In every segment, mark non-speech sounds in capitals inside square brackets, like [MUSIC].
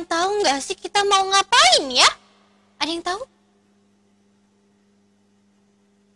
yang tahu nggak sih kita mau ngapain ya? Ada yang tahu?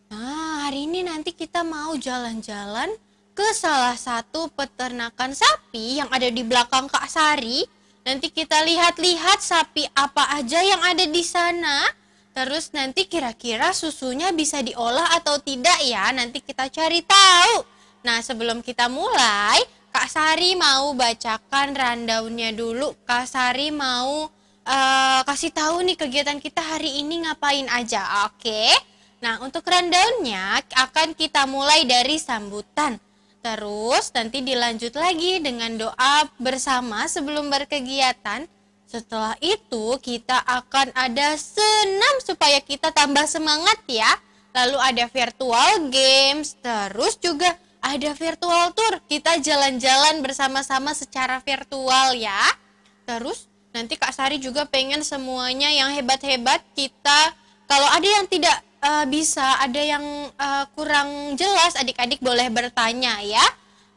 Nah, hari ini nanti kita mau jalan-jalan ke salah satu peternakan sapi yang ada di belakang Kak Sari Nanti kita lihat-lihat sapi apa aja yang ada di sana. Terus nanti kira-kira susunya bisa diolah atau tidak ya. Nanti kita cari tahu. Nah sebelum kita mulai, Kak Sari mau bacakan rundownnya dulu. Kak Sari mau uh, kasih tahu nih kegiatan kita hari ini ngapain aja. Oke. Nah untuk rundownnya akan kita mulai dari sambutan. Terus nanti dilanjut lagi dengan doa bersama sebelum berkegiatan. Setelah itu kita akan ada senam supaya kita tambah semangat ya. Lalu ada virtual games, terus juga ada virtual tour. Kita jalan-jalan bersama-sama secara virtual ya. Terus nanti Kak Sari juga pengen semuanya yang hebat-hebat kita kalau ada yang tidak uh, bisa, ada yang uh, kurang jelas, adik-adik boleh bertanya ya.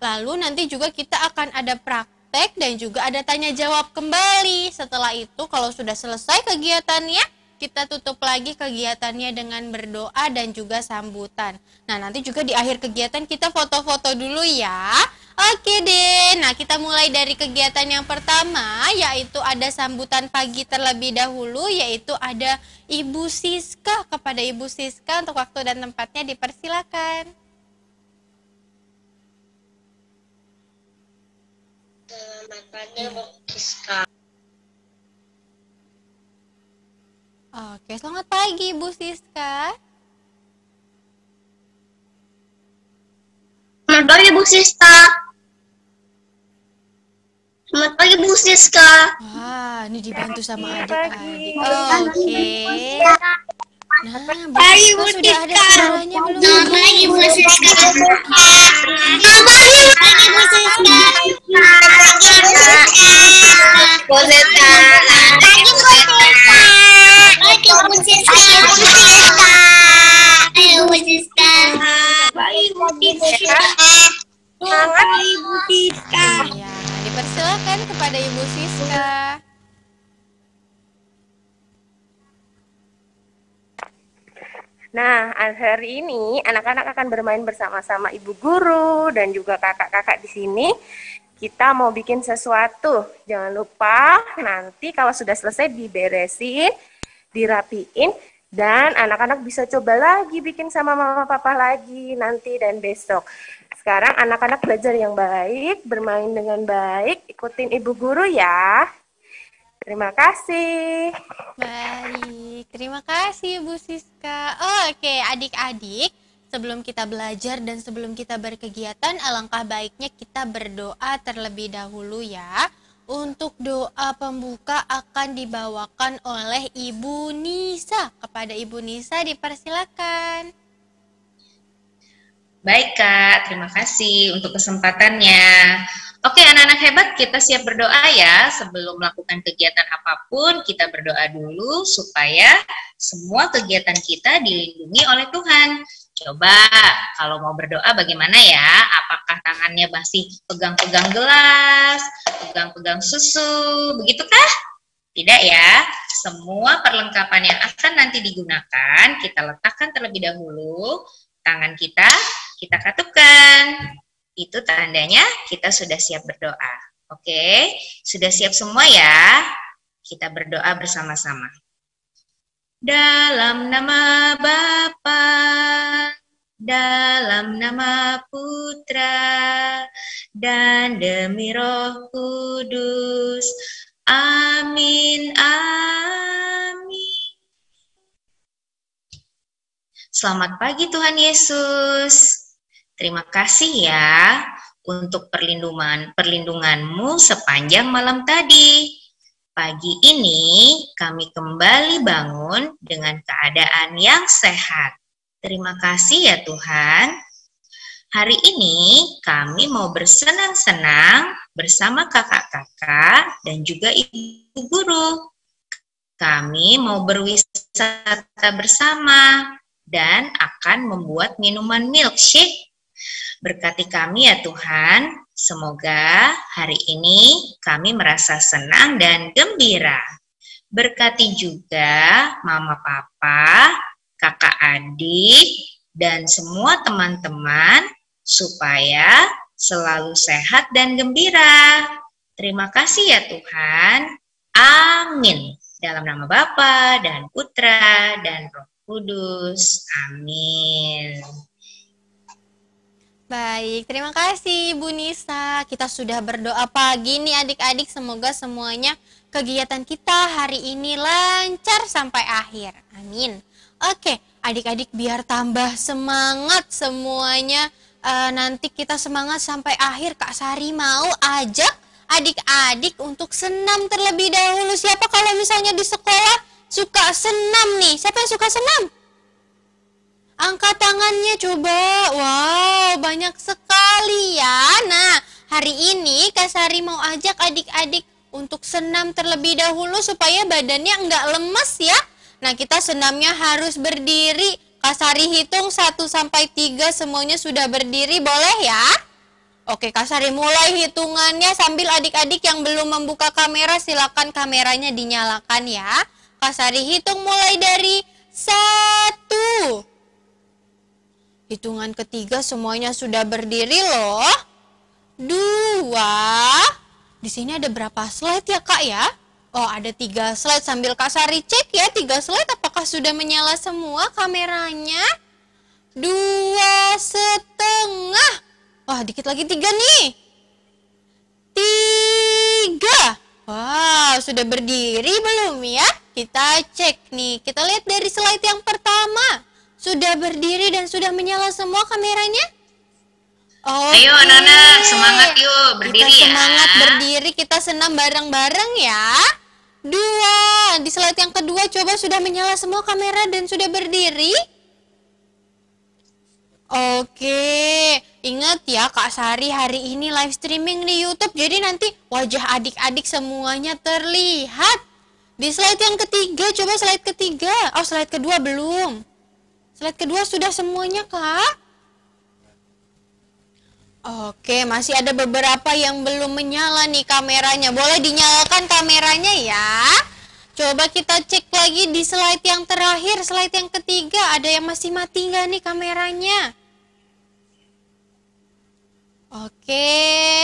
Lalu nanti juga kita akan ada praktek dan juga ada tanya jawab kembali. Setelah itu kalau sudah selesai kegiatannya, kita tutup lagi kegiatannya dengan berdoa dan juga sambutan. Nah, nanti juga di akhir kegiatan kita foto-foto dulu ya. Oke deh, nah kita mulai dari kegiatan yang pertama yaitu ada sambutan pagi terlebih dahulu yaitu ada Ibu Siska. Kepada Ibu Siska untuk waktu dan tempatnya dipersilakan. Selamat pagi Bu Siska. Oke, selamat pagi Bu Siska. Selamat pagi Bu Siska. Selamat pagi Bu Siska. Wah, ini dibantu sama adik-adik. Oke. Okay. Nah, Bu pagi, Bu sudah ada suaranya belum? Selamat pagi Bu Siska. Selamat pagi Bu Siska. Selamat pagi Bu Siska. Bu Siska. Pagi Bu Siska. Pagi Bu Siska. Ayo Bu Siska. Pagi Bu Siska. Selamat pagi Bu Siska. Ya dipersilakan kepada Ibu Siska. Nah, hari ini anak-anak akan bermain bersama-sama ibu guru dan juga kakak-kakak di sini. Kita mau bikin sesuatu. Jangan lupa nanti kalau sudah selesai diberesin, dirapiin, dan anak-anak bisa coba lagi bikin sama mama papa lagi nanti dan besok. Sekarang anak-anak belajar yang baik, bermain dengan baik, ikutin ibu guru ya. Terima kasih. Baik, terima kasih Bu Siska. Oh, Oke, adik-adik, sebelum kita belajar dan sebelum kita berkegiatan, alangkah baiknya kita berdoa terlebih dahulu ya. Untuk doa pembuka akan dibawakan oleh Ibu Nisa. Kepada Ibu Nisa dipersilakan. Baik Kak, terima kasih untuk kesempatannya. Oke anak-anak hebat, kita siap berdoa ya. Sebelum melakukan kegiatan apa pun, kita berdoa dulu supaya semua kegiatan kita dilindungi oleh Tuhan. Coba kalau mau berdoa bagaimana ya? Apakah tangannya masih pegang-pegang gelas, pegang-pegang susu, begitukah? Tidak ya. Semua perlengkapan yang akan nanti digunakan kita letakkan terlebih dahulu tangan kita kita katupkan. Itu tandanya kita sudah siap berdoa. Oke, sudah siap semua ya? Kita berdoa bersama-sama. Dalam nama Bapa, dalam nama Putra, dan demi Roh Kudus. Amin, amin. Selamat pagi Tuhan Yesus. Terima kasih ya untuk perlindungan perlindunganmu sepanjang malam tadi. Pagi ini kami kembali bangun dengan keadaan yang sehat. Terima kasih ya Tuhan. Hari ini kami mau bersenang-senang bersama kakak-kakak dan juga ibu guru. kami mau berwisata bersama dan akan membuat minuman milkshake. Berkati kami ya Tuhan, semoga hari ini kami merasa senang dan gembira. Berkati juga mama papa, kakak adik, dan semua teman-teman supaya selalu sehat dan gembira. Terima kasih ya Tuhan. Amin. Dalam nama Bapa dan Putra dan Roh Kudus. Amin. Baik, terima kasih Bu Nisa. Kita sudah berdoa pagi nih adik-adik. Semoga semuanya kegiatan kita hari ini lancar sampai akhir. Amin. Oke, adik-adik biar tambah semangat semuanya. Uh, nanti kita semangat sampai akhir. Kak Sari mau ajak adik-adik untuk senam terlebih dahulu. Siapa kalau misalnya di sekolah suka senam nih? Siapa yang suka senam? Angkat tangannya coba. Wow, banyak sekali ya. Nah, hari ini Kak Sari mau ajak adik-adik untuk senam terlebih dahulu supaya badannya enggak lemes ya. Nah, kita senamnya harus berdiri. Kak Sari hitung 1 sampai 3 semuanya sudah berdiri, boleh ya? Oke, Kasari mulai hitungannya sambil adik-adik yang belum membuka kamera silakan kameranya dinyalakan ya. Kasari hitung mulai dari satu. Hitungan ketiga semuanya sudah berdiri loh. Dua. Di sini ada berapa slide ya kak ya? Oh ada tiga slide sambil Kak Sari cek ya tiga slide apakah sudah menyala semua kameranya? Dua setengah. Wah, dikit lagi tiga nih. Tiga. Wow, sudah berdiri belum ya? Kita cek nih. Kita lihat dari slide yang pertama. Sudah berdiri dan sudah menyala semua kameranya? Okay. Ayo anak-anak, semangat yuk, berdiri kita ya. semangat berdiri, kita senam bareng-bareng ya. Dua, di slide yang kedua coba sudah menyala semua kamera dan sudah berdiri. Oke, ingat ya Kak Sari hari ini live streaming di YouTube. Jadi nanti wajah adik-adik semuanya terlihat. Di slide yang ketiga, coba slide ketiga. Oh, slide kedua belum. Slide kedua sudah semuanya, Kak. Oke, masih ada beberapa yang belum menyala nih kameranya. Boleh dinyalakan kameranya ya. Coba kita cek lagi di slide yang terakhir, slide yang ketiga. Ada yang masih mati nggak nih kameranya? Oke,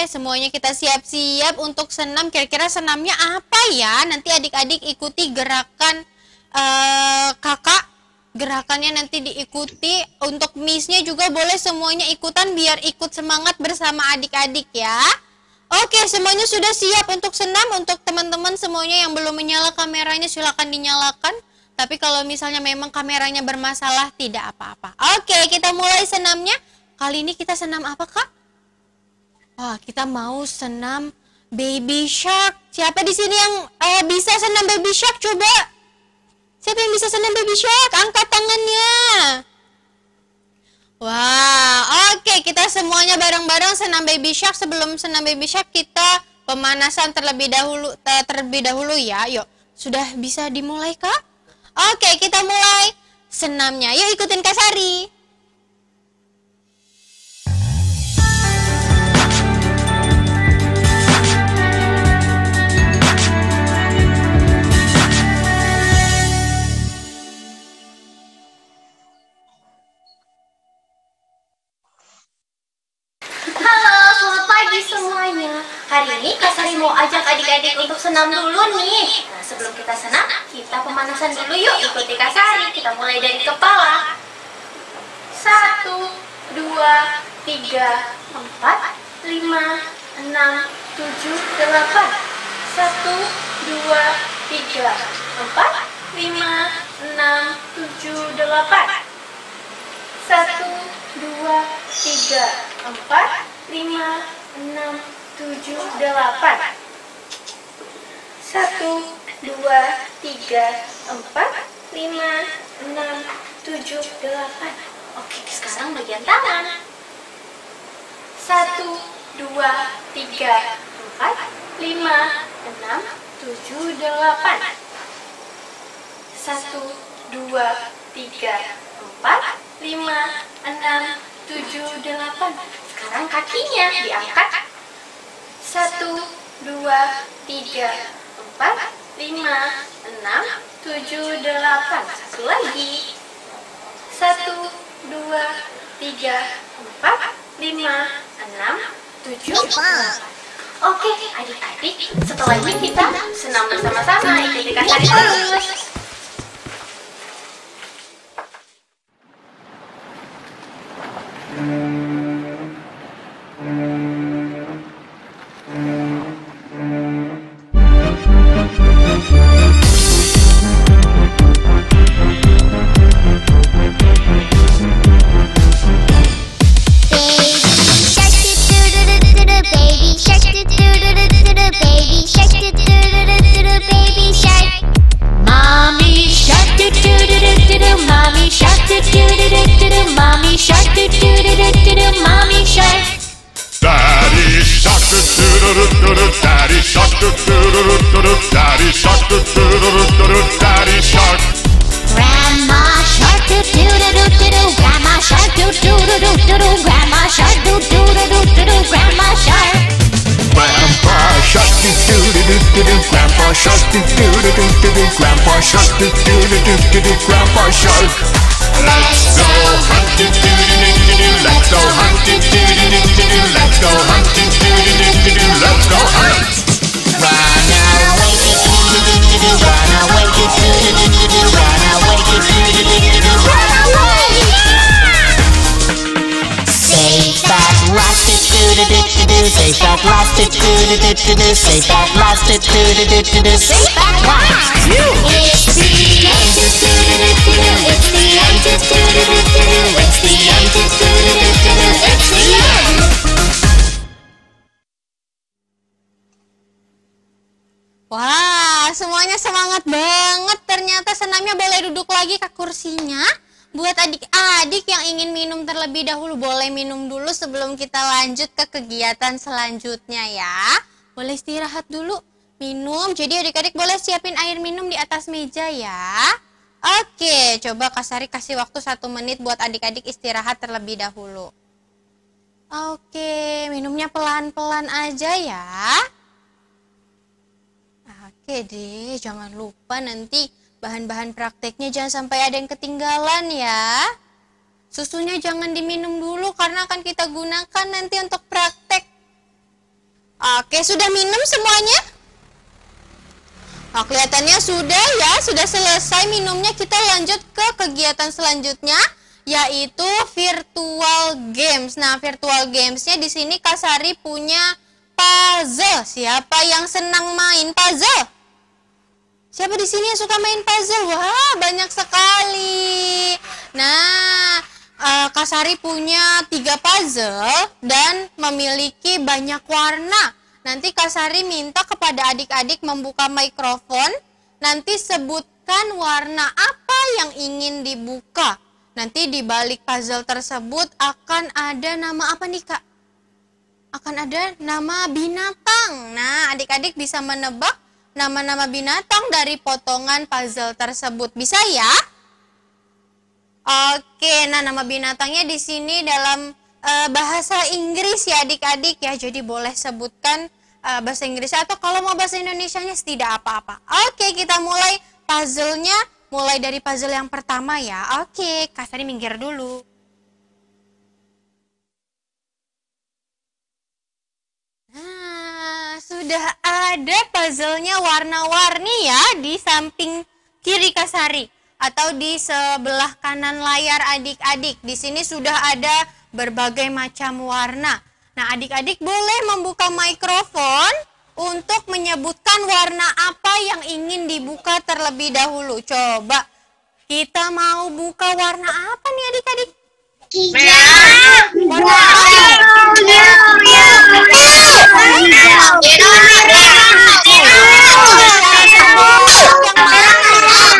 semuanya kita siap-siap untuk senam. Kira-kira senamnya apa ya? Nanti adik-adik ikuti gerakan uh, kakak. Gerakannya nanti diikuti. Untuk missnya juga boleh semuanya ikutan biar ikut semangat bersama adik-adik ya. Oke, semuanya sudah siap untuk senam. Untuk teman-teman semuanya yang belum menyala kameranya silakan dinyalakan. Tapi kalau misalnya memang kameranya bermasalah tidak apa-apa. Oke, kita mulai senamnya. Kali ini kita senam apa kak? Wah, kita mau senam baby shark. Siapa di sini yang uh, bisa senam baby shark? Coba. Siapa yang bisa senam baby shark? Angkat tangannya. Wah, oke okay, kita semuanya bareng-bareng senam baby shark. Sebelum senam baby shark kita pemanasan terlebih dahulu terlebih dahulu ya. Yuk, sudah bisa dimulai kak? Oke, okay, kita mulai senamnya. Yuk ikutin Kak Sari. Hari ini Kak Sari mau ajak adik-adik untuk senam dulu nih. Nah, sebelum kita senam, kita pemanasan dulu yuk. Ikuti Kak Sari. Kita mulai dari kepala. Satu, dua, tiga, empat, lima, enam, tujuh, delapan. Satu, dua, tiga, empat, lima, enam, tujuh, delapan. Satu, dua, tiga, empat, lima, enam, tujuh, delapan. Satu, dua, tiga, empat, lima, enam, tujuh, delapan. Oke, sekarang bagian tangan. Satu, dua, tiga, empat, lima, enam, tujuh, delapan. Satu, dua, tiga, empat, lima, enam, tujuh, delapan. Sekarang kakinya diangkat. Satu, dua, tiga, empat, lima, enam, tujuh, delapan. Satu lagi. Satu, dua, tiga, empat, lima, enam, tujuh, delapan. Oke, adik-adik, setelah ini kita senam bersama-sama. Ikuti Kak Sari terus. Do do do do do do do do do do do Safe at last It's the end do do do do do do It's the end do do do do do do It's the end do do do do do do It's the end Wah, semuanya semangat banget. Ternyata senamnya boleh duduk lagi ke kursinya. Buat adik-adik yang ingin minum terlebih dahulu, boleh minum dulu sebelum kita lanjut ke kegiatan selanjutnya ya. Boleh istirahat dulu, minum. Jadi adik-adik boleh siapin air minum di atas meja ya. Oke, coba Kak Sari kasih waktu satu menit buat adik-adik istirahat terlebih dahulu. Oke, minumnya pelan-pelan aja ya. Oke deh, jangan lupa nanti bahan-bahan prakteknya jangan sampai ada yang ketinggalan ya. Susunya jangan diminum dulu karena akan kita gunakan nanti untuk praktek. Oke, sudah minum semuanya? Oh, kelihatannya sudah ya, sudah selesai minumnya. Kita lanjut ke kegiatan selanjutnya yaitu virtual games. Nah, virtual gamesnya di sini Kasari punya puzzle. Siapa yang senang main puzzle? Siapa di sini yang suka main puzzle? Wah, banyak sekali. Kasari punya tiga puzzle dan memiliki banyak warna. Nanti Kasari minta kepada adik-adik membuka mikrofon. Nanti sebutkan warna apa yang ingin dibuka. Nanti di balik puzzle tersebut akan ada nama apa nih kak? Akan ada nama binatang. Nah, adik-adik bisa menebak nama-nama binatang dari potongan puzzle tersebut. Bisa ya? Oke, nah nama binatangnya di sini dalam eh, bahasa Inggris ya adik-adik ya. Jadi boleh sebutkan eh, bahasa Inggris atau kalau mau bahasa Indonesianya tidak apa-apa. Oke, kita mulai puzzle-nya mulai dari puzzle yang pertama ya. Oke, Kak Sari minggir dulu. Nah, sudah ada puzzle-nya warna-warni ya di samping kiri Kasari atau di sebelah kanan layar adik-adik. Di sini sudah ada berbagai macam warna. Nah, adik-adik boleh membuka mikrofon untuk menyebutkan warna apa yang ingin dibuka terlebih dahulu. Coba kita mau buka warna apa nih adik-adik? Merah. Warna apa?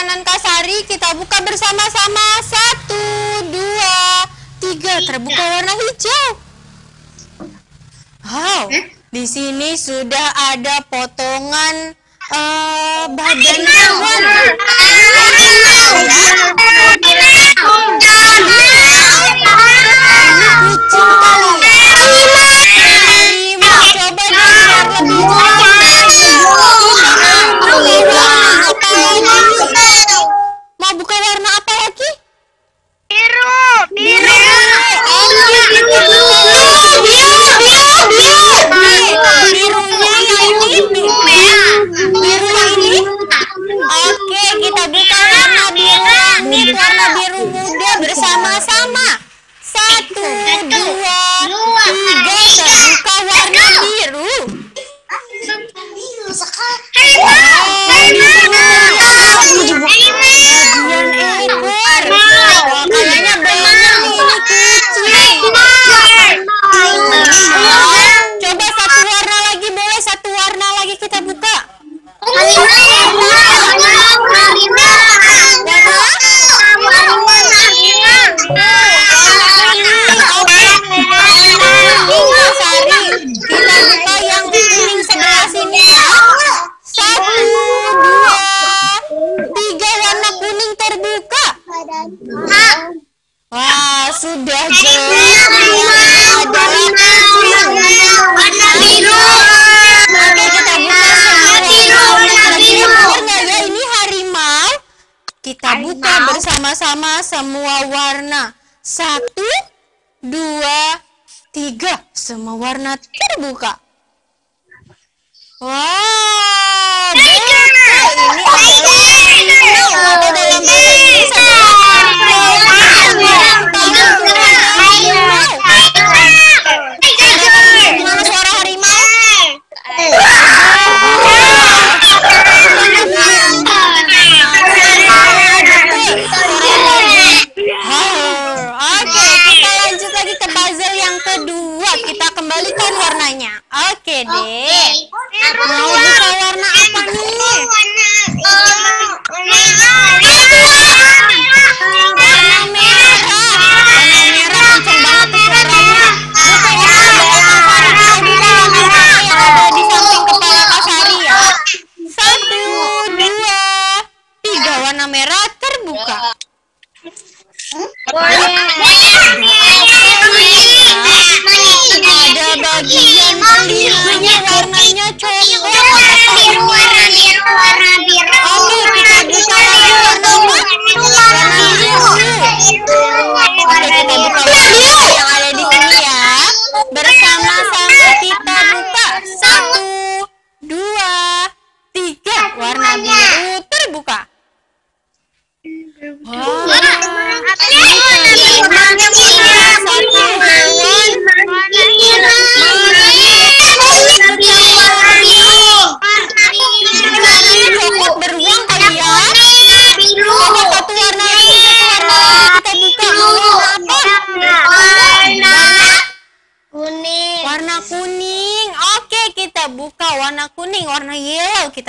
kanan kasari kita buka bersama-sama satu dua tiga terbuka warna hijau wow di sini sudah ada potongan uh, badan hewan kucing kali ya coba dengar lebih jelas Mau buka warna apa lagi? Biru, biru. Birunya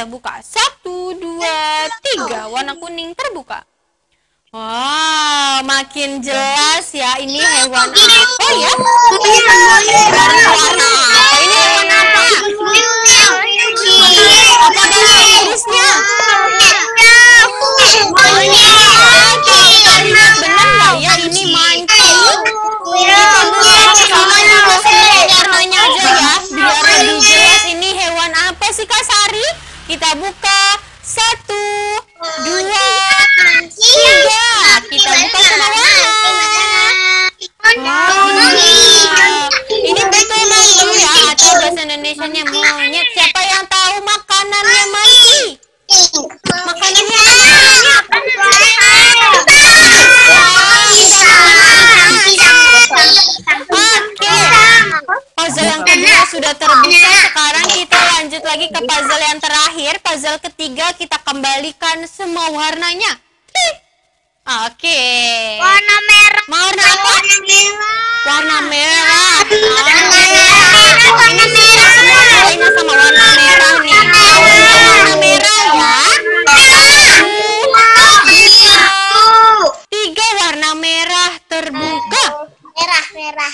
kita buka. Satu, dua, tiga. Warna kuning terbuka. Wow, makin jelas ya. Ini hewan apa ya? Warna warna apa? Ini hewan apa? Apa bahasa Inggrisnya? Oke, kita lihat benar nggak ya? Ini warnanya aja ya, biar lebih jelas ini hewan apa sih Kak Sari? Kita buka satu, dua, tiga. Kita buka semua warna. Wow. Ini betul manji ya atau bahasa Indonesia-nya monyet. Siapa yang tahu makanannya manji? Makanannya apa? Oke. Puzzle yang sudah terbuka. Sekarang kita lanjut lagi ke puzzle yang terakhir. Puzzle ketiga kita kembalikan semua warnanya. Oke. Warna merah. Warna apa? Warna merah. Warna merah. Warna Ini kita semua mulainya sama warna merah nih. Warna merah ya. Tiga warna merah terbuka. Merah, merah.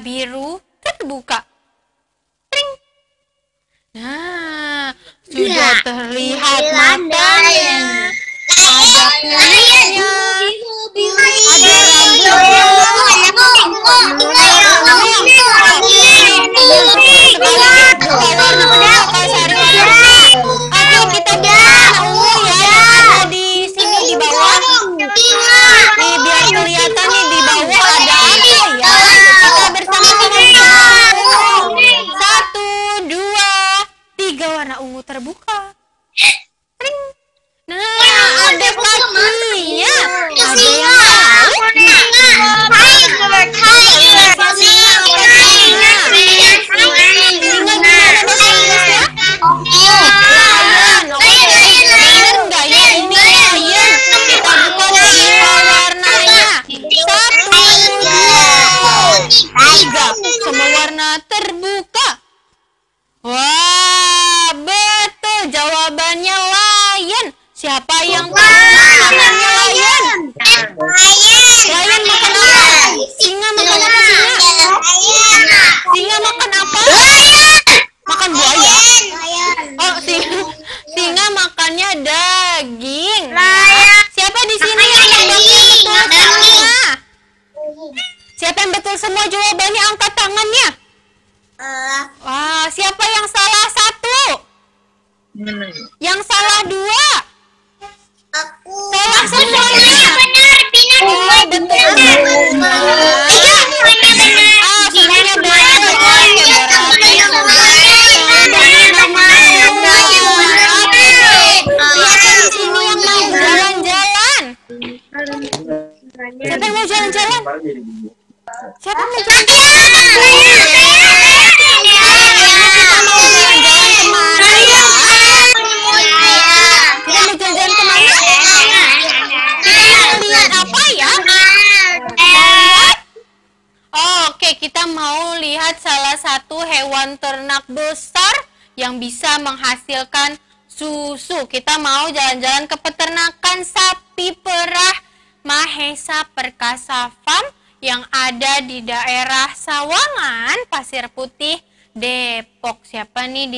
biru terbuka. Tring. nah sudah ya, terlihat matanya. ada kulit biru biru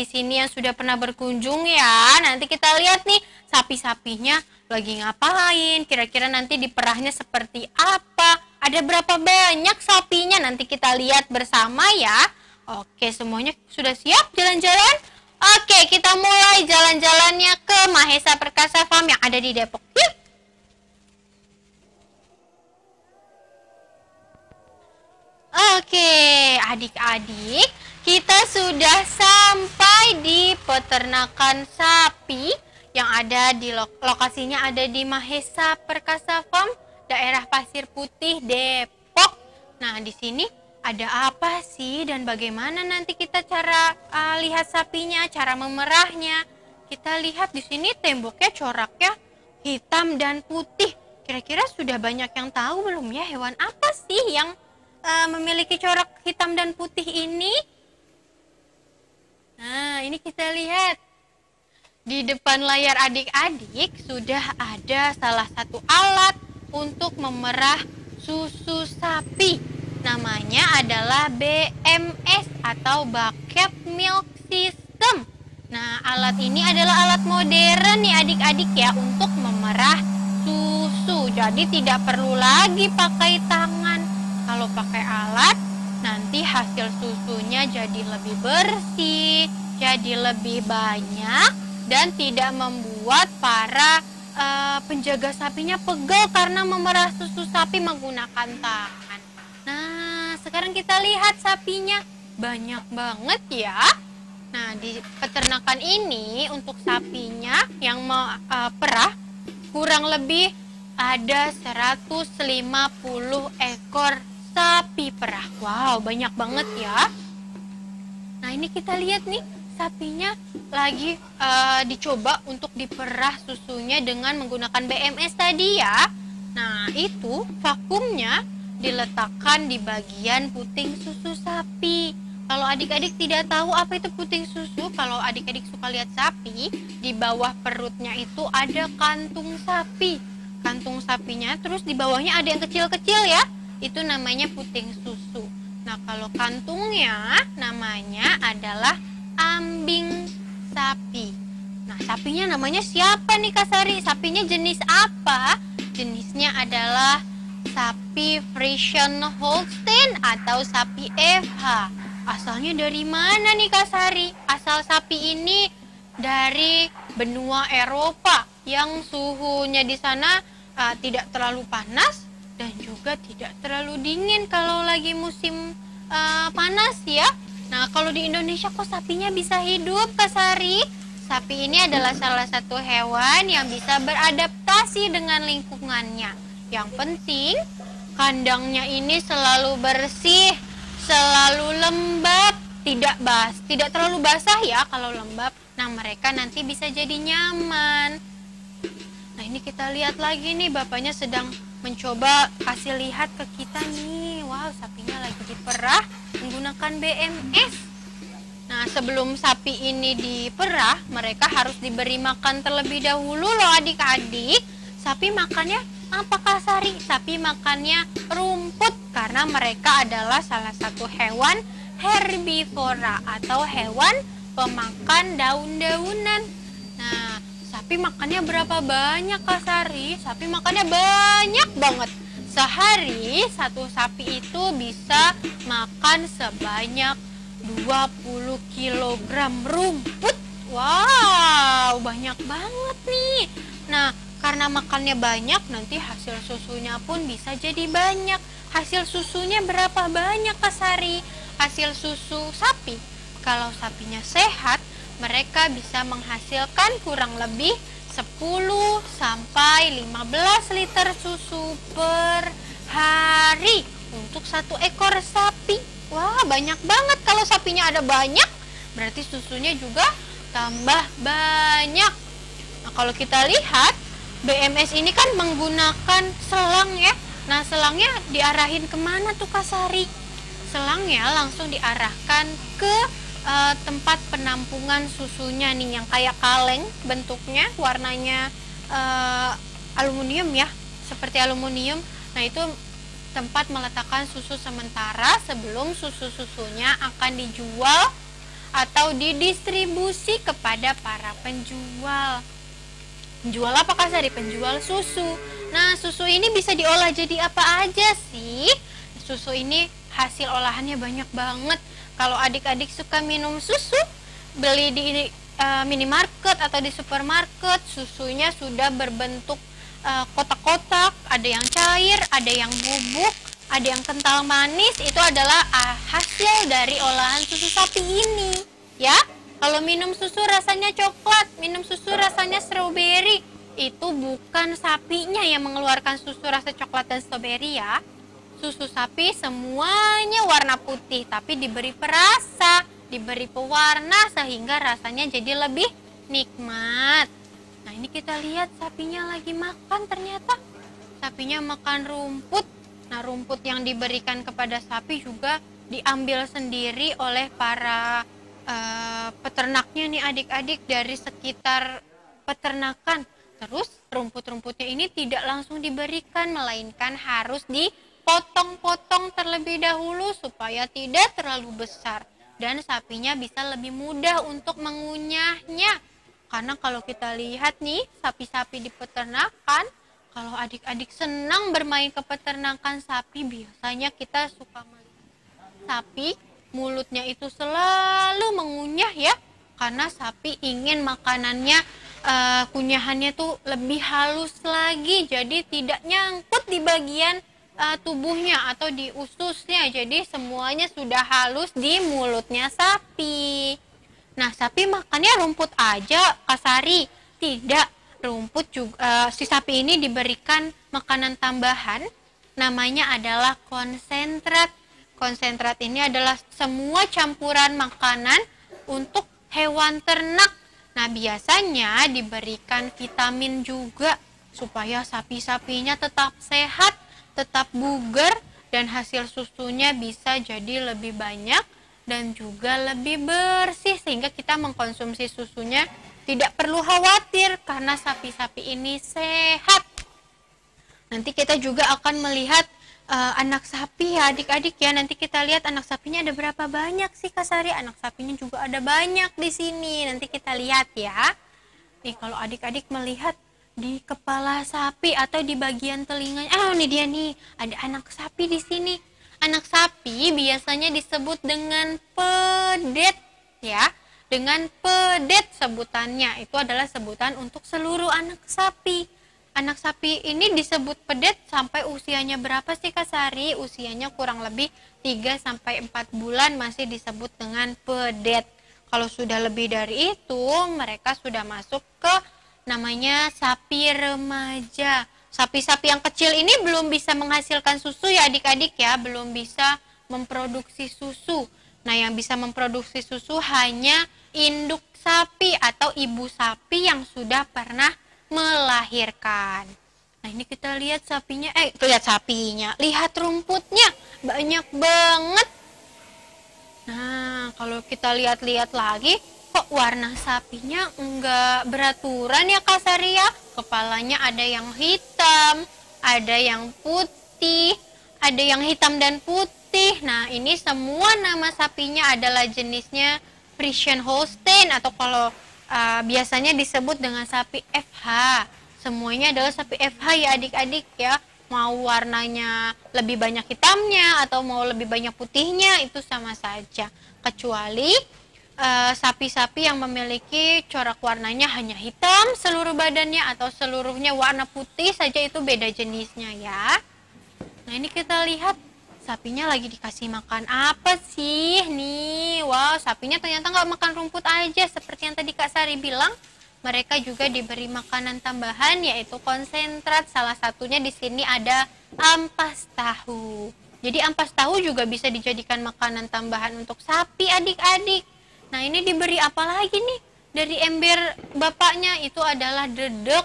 sini yang sudah pernah berkunjung ya? Nanti kita lihat nih sapi-sapinya lagi ngapain. Kira-kira nanti di perahnya seperti apa? Ada berapa banyak sapinya? Nanti kita lihat bersama ya. Oke, semuanya sudah siap jalan-jalan? Oke, kita mulai jalan-jalannya ke Mahesa Perkasa Farm yang ada di Depok. Yuk! Oke, adik-adik, kita sudah sampai di peternakan sapi yang ada di lok- lokasinya ada di Mahesa Perkasa Farm, daerah Pasir Putih, Depok. Nah, di sini ada apa sih dan bagaimana nanti kita cara uh, lihat sapinya, cara memerahnya? Kita lihat di sini temboknya coraknya hitam dan putih. Kira-kira sudah banyak yang tahu belum ya hewan apa sih yang uh, memiliki corak hitam dan putih ini? Nah, ini kita lihat. Di depan layar adik-adik sudah ada salah satu alat untuk memerah susu sapi. Namanya adalah BMS atau Bucket Milk System. Nah, alat ini adalah alat modern nih adik-adik ya untuk memerah susu. Jadi tidak perlu lagi pakai tangan. Kalau pakai alat, nanti hasil susunya jadi lebih bersih, jadi lebih banyak dan tidak membuat para eh, penjaga sapinya pegel karena memerah susu sapi menggunakan tangan. Nah, sekarang kita lihat sapinya banyak banget ya. Nah, di peternakan ini untuk sapinya yang mau eh, perah kurang lebih ada 150 ekor sapi perah. Wow, banyak banget ya. Nah, ini kita lihat nih sapinya lagi eh, dicoba untuk diperah susunya dengan menggunakan BMS tadi ya. Nah, itu vakumnya diletakkan di bagian puting susu sapi. Kalau adik-adik tidak tahu apa itu puting susu, kalau adik-adik suka lihat sapi, di bawah perutnya itu ada kantung sapi. Kantung sapinya, terus di bawahnya ada yang kecil-kecil ya. Itu namanya puting susu. Nah, kalau kantungnya namanya adalah ambing sapi. Nah, sapinya namanya siapa nih Kasari? Sapinya jenis apa? Jenisnya adalah sapi Friesian Holstein atau sapi FH. Asalnya dari mana nih Kasari? Asal sapi ini dari benua Eropa yang suhunya di sana uh, tidak terlalu panas dan juga tidak terlalu dingin kalau lagi musim uh, panas ya. Nah, kalau di Indonesia kok sapinya bisa hidup, Kasari? Sapi ini adalah salah satu hewan yang bisa beradaptasi dengan lingkungannya. Yang penting, kandangnya ini selalu bersih, selalu lembab, tidak bas, tidak terlalu basah ya kalau lembab. Nah, mereka nanti bisa jadi nyaman. Nah, ini kita lihat lagi nih, bapaknya sedang mencoba kasih lihat ke kita nih. Wow, sapinya lagi diperah menggunakan BMS. Nah, sebelum sapi ini diperah, mereka harus diberi makan terlebih dahulu loh adik-adik. Sapi makannya apakah sari? Sapi makannya rumput karena mereka adalah salah satu hewan herbivora atau hewan pemakan daun-daunan. Nah, sapi makannya berapa banyak Kak Sari? Sapi makannya banyak banget. Sehari satu sapi itu bisa makan sebanyak 20 kg rumput. Wow, banyak banget nih. Nah, karena makannya banyak, nanti hasil susunya pun bisa jadi banyak. Hasil susunya berapa banyak Kak Sari? Hasil susu sapi. Kalau sapinya sehat, mereka bisa menghasilkan kurang lebih 10 sampai 15 liter susu per hari untuk satu ekor sapi. Wah, banyak banget kalau sapinya ada banyak, berarti susunya juga tambah banyak. Nah, kalau kita lihat BMS ini kan menggunakan selang ya. Nah, selangnya diarahin ke mana tuh Kasari? Selangnya langsung diarahkan ke uh, tempat penampungan susunya nih yang kayak kaleng bentuknya warnanya uh, aluminium ya seperti aluminium. Nah itu tempat meletakkan susu sementara sebelum susu-susunya akan dijual atau didistribusi kepada para penjual. Penjual apa kasar penjual susu. Nah susu ini bisa diolah jadi apa aja sih? Susu ini hasil olahannya banyak banget kalau adik-adik suka minum susu, beli di uh, minimarket atau di supermarket, susunya sudah berbentuk uh, kotak-kotak, ada yang cair, ada yang bubuk, ada yang kental manis, itu adalah uh, hasil dari olahan susu sapi ini, ya. Kalau minum susu rasanya coklat, minum susu rasanya strawberry, itu bukan sapinya yang mengeluarkan susu rasa coklat dan strawberry ya, susu sapi semuanya warna putih tapi diberi perasa, diberi pewarna sehingga rasanya jadi lebih nikmat. Nah, ini kita lihat sapinya lagi makan ternyata. Sapinya makan rumput. Nah, rumput yang diberikan kepada sapi juga diambil sendiri oleh para uh, peternaknya nih adik-adik dari sekitar peternakan. Terus rumput-rumputnya ini tidak langsung diberikan melainkan harus di potong-potong terlebih dahulu supaya tidak terlalu besar. Dan sapinya bisa lebih mudah untuk mengunyahnya. Karena kalau kita lihat nih, sapi-sapi di peternakan, kalau adik-adik senang bermain ke peternakan sapi, biasanya kita suka melihat sapi mulutnya itu selalu mengunyah ya, karena sapi ingin makanannya uh, kunyahannya tuh lebih halus lagi, jadi tidak nyangkut di bagian uh, tubuhnya atau di ususnya. Jadi semuanya sudah halus di mulutnya sapi. Nah, sapi makannya rumput aja, Kasari. Tidak. Rumput juga uh, si sapi ini diberikan makanan tambahan namanya adalah konsentrat. Konsentrat ini adalah semua campuran makanan untuk hewan ternak. Nah, biasanya diberikan vitamin juga supaya sapi-sapinya tetap sehat tetap bugar dan hasil susunya bisa jadi lebih banyak dan juga lebih bersih sehingga kita mengkonsumsi susunya tidak perlu khawatir karena sapi-sapi ini sehat. Nanti kita juga akan melihat uh, anak sapi ya adik-adik ya. Nanti kita lihat anak sapinya ada berapa banyak sih Kasari. Anak sapinya juga ada banyak di sini. Nanti kita lihat ya. Nih kalau adik-adik melihat di kepala sapi atau di bagian telinganya. Ah, ini dia nih. Ada anak sapi di sini. Anak sapi biasanya disebut dengan pedet ya. Dengan pedet sebutannya. Itu adalah sebutan untuk seluruh anak sapi anak sapi ini disebut pedet sampai usianya berapa sih Kak Sari? Usianya kurang lebih 3 sampai 4 bulan masih disebut dengan pedet. Kalau sudah lebih dari itu, mereka sudah masuk ke namanya sapi remaja. Sapi-sapi yang kecil ini belum bisa menghasilkan susu ya adik-adik ya, belum bisa memproduksi susu. Nah, yang bisa memproduksi susu hanya induk sapi atau ibu sapi yang sudah pernah melahirkan. Nah ini kita lihat sapinya, eh lihat sapinya, lihat rumputnya banyak banget. Nah kalau kita lihat-lihat lagi, kok warna sapinya enggak beraturan ya Kasaria? Kepalanya ada yang hitam, ada yang putih, ada yang hitam dan putih. Nah ini semua nama sapinya adalah jenisnya Frisian Holstein atau kalau uh, biasanya disebut dengan sapi FH. Semuanya adalah sapi FH ya adik-adik ya. Mau warnanya lebih banyak hitamnya atau mau lebih banyak putihnya itu sama saja. Kecuali uh, sapi-sapi uh, yang memiliki corak warnanya hanya hitam seluruh badannya atau seluruhnya warna putih saja itu beda jenisnya ya. Nah ini kita lihat sapinya lagi dikasih makan apa sih nih? Wow sapinya ternyata nggak makan rumput aja seperti yang tadi kak Sari bilang. Mereka juga diberi makanan tambahan yaitu konsentrat. Salah satunya di sini ada ampas tahu. Jadi ampas tahu juga bisa dijadikan makanan tambahan untuk sapi adik-adik nah ini diberi apa lagi nih? Dari ember bapaknya itu adalah dedek.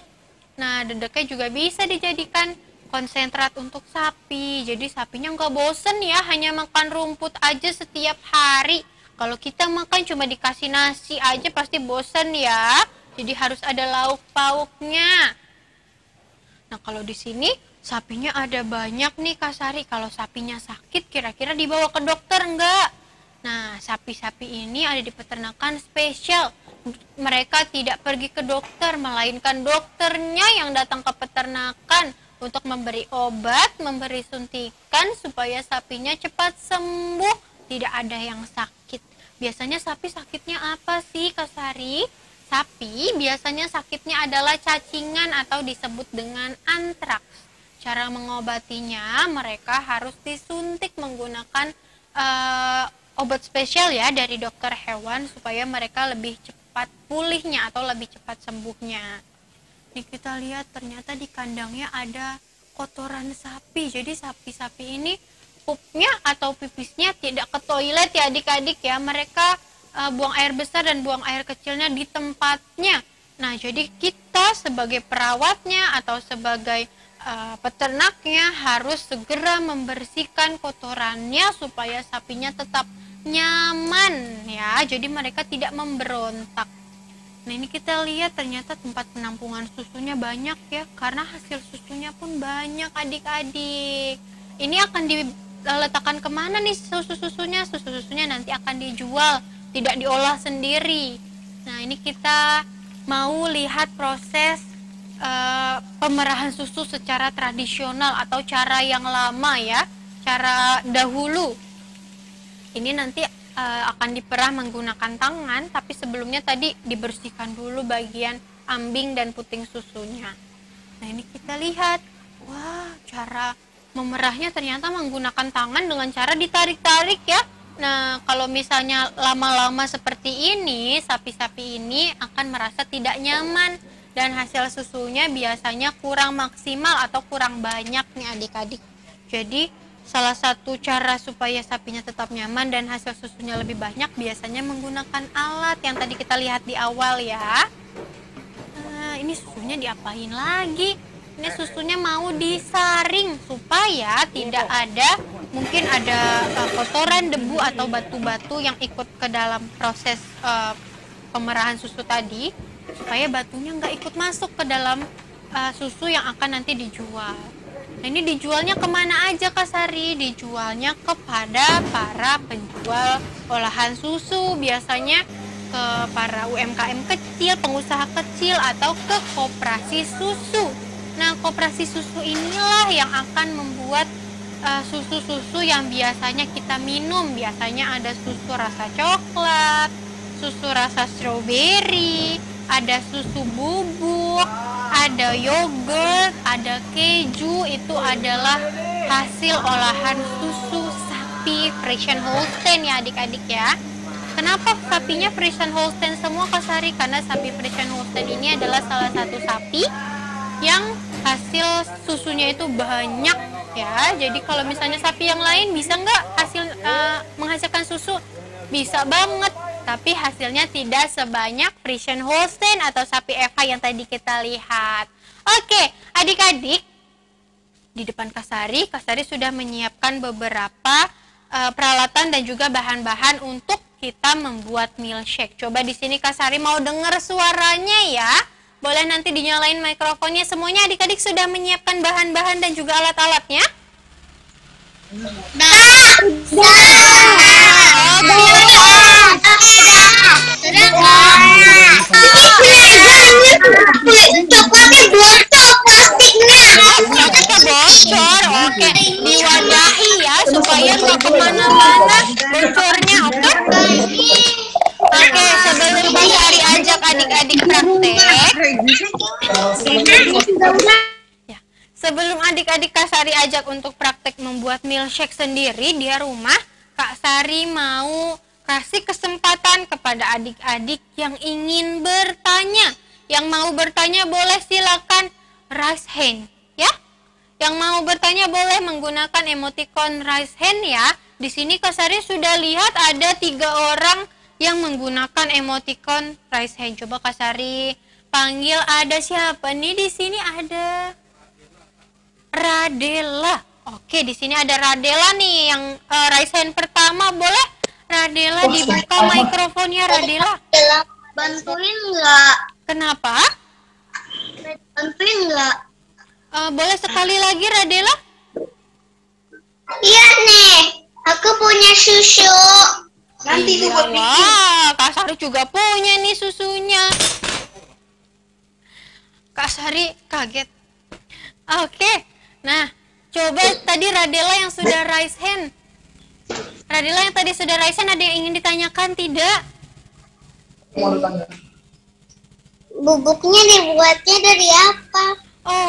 Nah dedeknya juga bisa dijadikan konsentrat untuk sapi. Jadi sapinya nggak bosen ya hanya makan rumput aja setiap hari. Kalau kita makan cuma dikasih nasi aja pasti bosen ya. Jadi harus ada lauk pauknya. Nah kalau di sini sapinya ada banyak nih kasari kalau sapinya sakit kira-kira dibawa ke dokter enggak nah sapi-sapi ini ada di peternakan spesial mereka tidak pergi ke dokter melainkan dokternya yang datang ke peternakan untuk memberi obat, memberi suntikan supaya sapinya cepat sembuh, tidak ada yang sakit. Biasanya sapi sakitnya apa sih, Kasari? Sapi biasanya sakitnya adalah cacingan atau disebut dengan antraks. Cara mengobatinya, mereka harus disuntik menggunakan uh, obat spesial ya dari dokter hewan supaya mereka lebih cepat pulihnya atau lebih cepat sembuhnya. Nih kita lihat ternyata di kandangnya ada kotoran sapi. Jadi sapi-sapi ini pupnya atau pipisnya tidak ke toilet ya adik-adik ya. Mereka uh, buang air besar dan buang air kecilnya di tempatnya. Nah, jadi kita sebagai perawatnya atau sebagai uh, peternaknya harus segera membersihkan kotorannya supaya sapinya tetap nyaman ya. Jadi mereka tidak memberontak. Nah ini kita lihat ternyata tempat penampungan susunya banyak ya karena hasil susunya pun banyak adik-adik. Ini akan diletakkan ke mana nih susu-susunya? Susu-susunya nanti akan dijual, tidak diolah sendiri. Nah ini kita mau lihat proses uh, pemerahan susu secara tradisional atau cara yang lama ya, cara dahulu. Ini nanti uh, akan diperah menggunakan tangan, tapi sebelumnya tadi dibersihkan dulu bagian ambing dan puting susunya. Nah ini kita lihat, wah cara memerahnya ternyata menggunakan tangan dengan cara ditarik-tarik ya. Nah kalau misalnya lama-lama seperti ini, sapi-sapi ini akan merasa tidak nyaman dan hasil susunya biasanya kurang maksimal atau kurang banyak nih adik-adik. Jadi Salah satu cara supaya sapinya tetap nyaman dan hasil susunya lebih banyak biasanya menggunakan alat yang tadi kita lihat di awal ya. Nah, ini susunya diapain lagi? Ini susunya mau disaring supaya tidak ada mungkin ada uh, kotoran, debu atau batu-batu yang ikut ke dalam proses uh, pemerahan susu tadi supaya batunya nggak ikut masuk ke dalam uh, susu yang akan nanti dijual. Nah, ini dijualnya ke mana aja Kak Sari? Dijualnya kepada para penjual olahan susu, biasanya ke para UMKM kecil, pengusaha kecil, atau ke koperasi susu. Nah, koperasi susu inilah yang akan membuat eh, susu-susu yang biasanya kita minum. Biasanya ada susu rasa coklat, susu rasa stroberi, ada susu bubuk, ada yogurt, ada keju. Itu adalah hasil olahan susu sapi Friesian Holstein ya adik-adik ya. Kenapa sapinya Friesian Holstein semua Kak Sari? Karena sapi Friesian Holstein ini adalah salah satu sapi yang hasil susunya itu banyak ya. Jadi kalau misalnya sapi yang lain bisa nggak hasil eh, menghasilkan susu? Bisa banget. Tapi hasilnya tidak sebanyak Friesian Holstein atau sapi Eva yang tadi kita lihat. Oke, adik-adik, di depan Kasari, Kasari sudah menyiapkan beberapa eh, peralatan dan juga bahan-bahan untuk kita membuat milkshake. Coba di sini Kasari mau dengar suaranya ya. Boleh nanti dinyalain mikrofonnya. Semuanya adik-adik sudah menyiapkan bahan-bahan dan juga alat-alatnya? Plastiknya. Oke. Diwadahi ya supaya nggak ke mana-mana oke? Oke, sebelum Kasari ajak adik-adik praktek, sebelum adik-adik Kak Sari ajak untuk praktek membuat milkshake sendiri di rumah, Kak Sari mau kasih kesempatan kepada adik-adik yang ingin bertanya. Yang mau bertanya boleh silakan raise hand, ya. Yang mau bertanya boleh menggunakan emoticon raise hand ya. Di sini Kak Sari sudah lihat ada tiga orang yang menggunakan emoticon raise hand. Coba Kak Sari panggil ada siapa nih di sini ada Radela. Oke, di sini ada Radela nih yang eh, raise hand pertama. Boleh Radela dibuka mikrofonnya Radela. Bantuin nggak? Kenapa? Bantuin nggak? Eh, boleh sekali lagi Radela? Iya nih, aku punya susu. Nanti itu buat Wah, Kak Sari juga punya nih susunya. Kak Sari kaget. Oke, nah coba tadi Radela yang sudah raise hand. Radela yang tadi sudah raise hand ada yang ingin ditanyakan tidak? Bubuknya dibuatnya dari apa?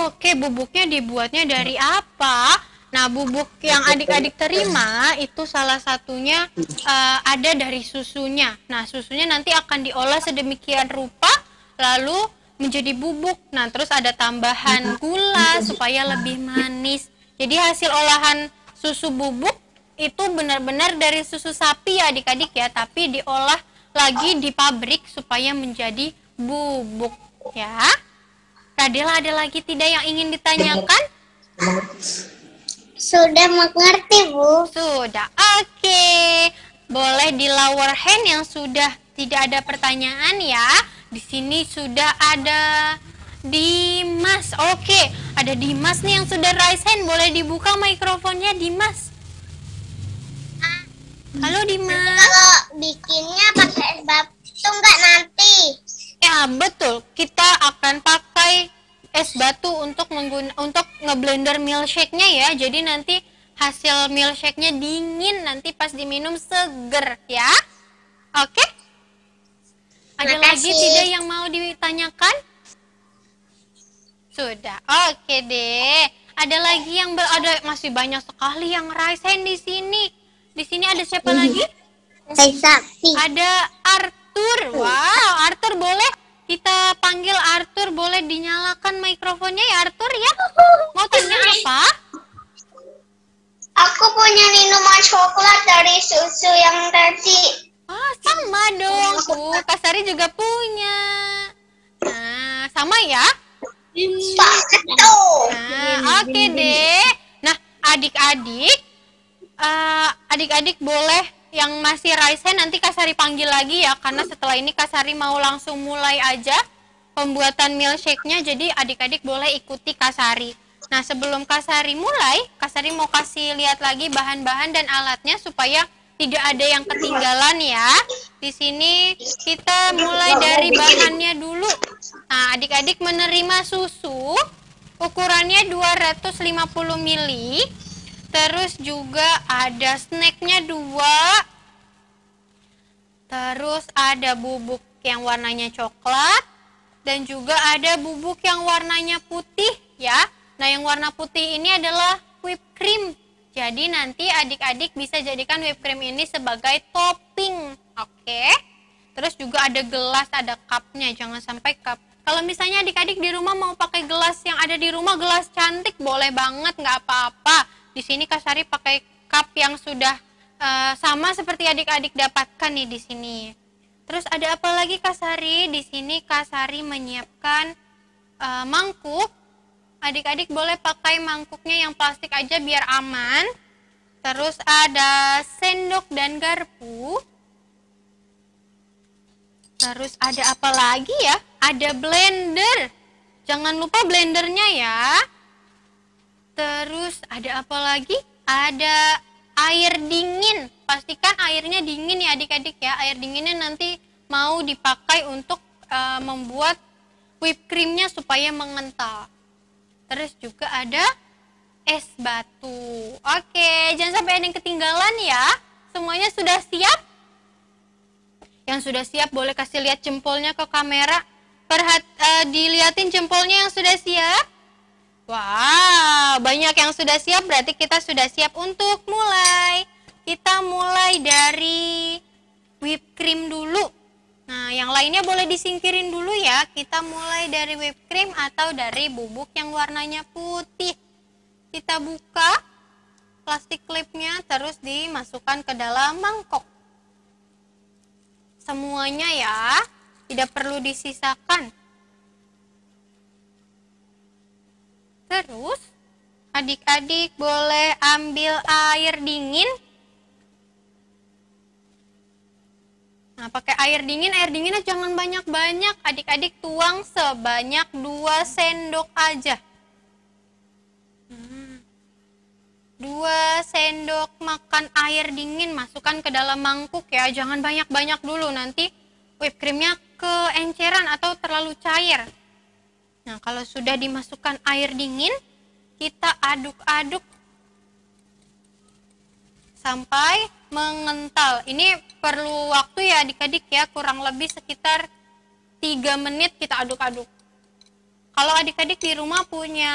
Oke, bubuknya dibuatnya dari apa? Nah, bubuk yang adik-adik terima itu salah satunya eh, ada dari susunya. Nah, susunya nanti akan diolah sedemikian rupa lalu menjadi bubuk. Nah, terus ada tambahan gula supaya lebih manis. Jadi hasil olahan susu bubuk itu benar-benar dari susu sapi ya adik-adik ya, tapi diolah lagi di pabrik supaya menjadi bubuk ya. Radela ada lagi tidak yang ingin ditanyakan? Sudah mengerti, Bu. Sudah. Oke. Boleh di lower hand yang sudah tidak ada pertanyaan ya. Di sini sudah ada Dimas. Oke, ada Dimas nih yang sudah raise hand. Boleh dibuka mikrofonnya Dimas. Halo Dimas. Kalau bikinnya pakai es batu nggak nanti? Ya, betul. Kita akan pakai es batu untuk mengguna untuk ngeblender milkshake-nya ya. Jadi nanti hasil milkshake-nya dingin nanti pas diminum seger ya. Oke? Ada lagi tidak yang mau ditanyakan? Sudah. Oke deh. Ada lagi yang ber, ada masih banyak sekali yang raise hand di sini. Di sini ada siapa lagi? Sapi. Ada Arthur. Wow, Arthur boleh kita panggil Arthur boleh dinyalakan mikrofonnya ya Arthur ya? Mau tanya apa? Aku punya minuman coklat dari susu yang tadi. Ah, sama dong. Tuh, Kak Sari juga punya. Nah, sama ya? Satu. Nah, oke deh. Nah, adik-adik, eh, adik-adik boleh yang masih raise hand nanti Kasari panggil lagi ya, karena setelah ini Kasari mau langsung mulai aja pembuatan milkshake-nya, jadi adik-adik boleh ikuti Kasari. Nah, sebelum Kasari mulai, Kasari mau kasih lihat lagi bahan-bahan dan alatnya supaya tidak ada yang ketinggalan ya. Di sini kita mulai dari bahannya dulu. Nah, adik-adik menerima susu ukurannya 250 ml. Terus juga ada snacknya dua. Terus ada bubuk yang warnanya coklat dan juga ada bubuk yang warnanya putih ya. Nah, yang warna putih ini adalah whipped cream. Jadi nanti adik-adik bisa jadikan whipped cream ini sebagai topping. Oke. Terus juga ada gelas, ada cupnya. Jangan sampai cup. Kalau misalnya adik-adik di rumah mau pakai gelas yang ada di rumah, gelas cantik boleh banget, nggak apa-apa. Di sini Kasari pakai cup yang sudah eh, sama seperti adik-adik dapatkan nih di sini. Terus ada apa lagi Kasari? Di sini Kasari menyiapkan eh, mangkuk. Adik-adik boleh pakai mangkuknya yang plastik aja biar aman. Terus ada sendok dan garpu. Terus ada apa lagi ya? Ada blender. Jangan lupa blendernya ya. Terus ada apa lagi? Ada air dingin. Pastikan airnya dingin ya adik-adik ya. Air dinginnya nanti mau dipakai untuk eh, membuat whipped creamnya supaya mengental. Terus juga ada es batu. Oke, jangan sampai ada yang ketinggalan ya. Semuanya sudah siap? Yang sudah siap boleh kasih lihat jempolnya ke kamera. Perhat eh, dilihatin jempolnya yang sudah siap. Wow, banyak yang sudah siap berarti kita sudah siap untuk mulai. Kita mulai dari whipped cream dulu. Nah, yang lainnya boleh disingkirin dulu ya. Kita mulai dari whipped cream atau dari bubuk yang warnanya putih. Kita buka plastik clipnya terus dimasukkan ke dalam mangkok. Semuanya ya, tidak perlu disisakan. Terus, adik-adik boleh ambil air dingin. Nah, pakai air dingin, air dinginnya jangan banyak-banyak. Adik-adik tuang sebanyak 2 sendok aja. Hmm. 2 sendok makan air dingin masukkan ke dalam mangkuk ya. Jangan banyak-banyak dulu nanti whipped creamnya keenceran atau terlalu cair. Nah, kalau sudah dimasukkan air dingin, kita aduk-aduk sampai mengental. Ini perlu waktu ya adik-adik ya, kurang lebih sekitar 3 menit kita aduk-aduk. Kalau adik-adik di rumah punya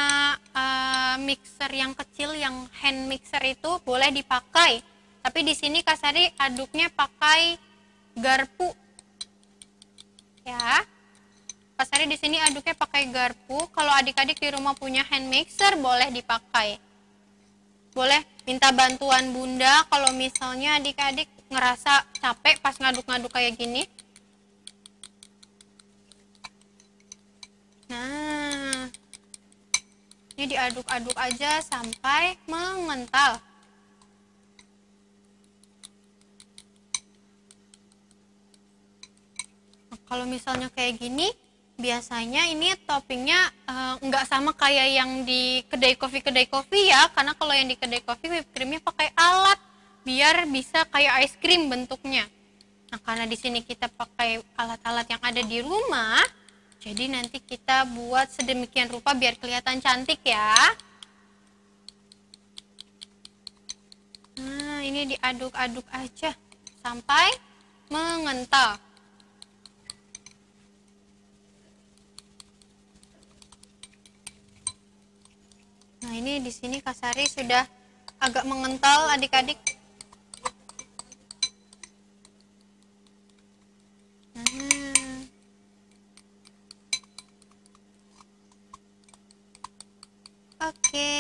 uh, mixer yang kecil, yang hand mixer itu boleh dipakai. Tapi di sini Kasari aduknya pakai garpu. Ya. Kasari di sini aduknya pakai garpu. Kalau adik-adik di rumah punya hand mixer boleh dipakai. Boleh minta bantuan bunda kalau misalnya adik-adik ngerasa capek pas ngaduk-ngaduk kayak gini. Nah, ini diaduk-aduk aja sampai mengental. Nah, kalau misalnya kayak gini, biasanya ini toppingnya eh, nggak sama kayak yang di kedai kopi kedai kopi ya. Karena kalau yang di kedai kopi whipped creamnya pakai alat biar bisa kayak ice cream bentuknya. Nah karena di sini kita pakai alat-alat yang ada di rumah jadi nanti kita buat sedemikian rupa biar kelihatan cantik ya. Nah ini diaduk-aduk aja sampai mengental Nah, ini di sini Kasari sudah agak mengental adik-adik. Nah. Oke.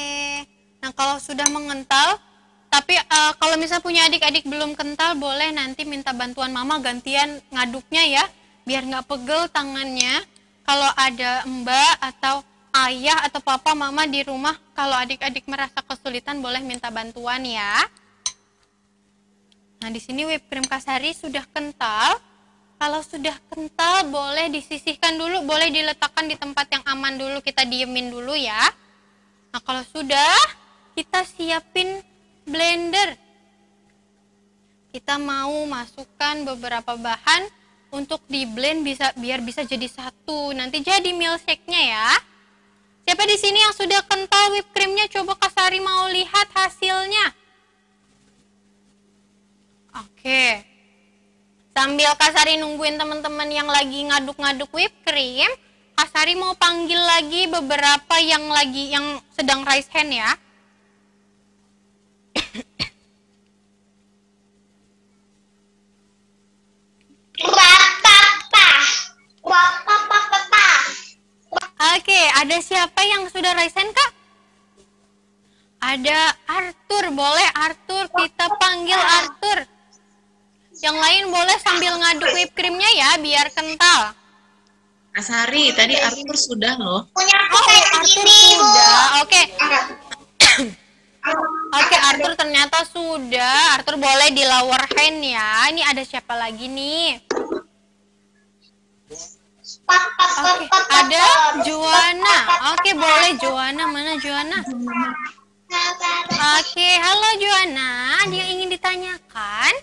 Nah, kalau sudah mengental, tapi eh, kalau misalnya punya adik-adik belum kental, boleh nanti minta bantuan mama gantian ngaduknya ya, biar nggak pegel tangannya. Kalau ada mbak atau ayah atau papa mama di rumah kalau adik-adik merasa kesulitan boleh minta bantuan ya. Nah, di sini whipped cream kasari sudah kental. Kalau sudah kental boleh disisihkan dulu, boleh diletakkan di tempat yang aman dulu, kita diemin dulu ya. Nah, kalau sudah, kita siapin blender. Kita mau masukkan beberapa bahan untuk di blend bisa biar bisa jadi satu. Nanti jadi milkshake-nya ya. Siapa di sini yang sudah kental whipped creamnya? Coba Kasari mau lihat hasilnya. Oke. Sambil Kasari nungguin teman-teman yang lagi ngaduk-ngaduk whipped cream, Kasari mau panggil lagi beberapa yang lagi yang sedang raise hand ya. Rapapa. Rapapapapa. Oke, ada siapa yang sudah raise hand, Kak? Ada Arthur, boleh Arthur kita panggil Arthur. Yang lain boleh sambil ngaduk whipped creamnya ya, biar kental. Asari, tadi Arthur sudah loh. Punya aku Oh, Arthur sudah. Oke, [COUGHS] oke Arthur ternyata sudah. Arthur boleh di lower hand ya. Ini ada siapa lagi nih? Oke, pap, ada. Joanna. Oke, boleh Joanna. Mana Joanna? Oke, halo Joanna. Ada yang ingin ditanyakan?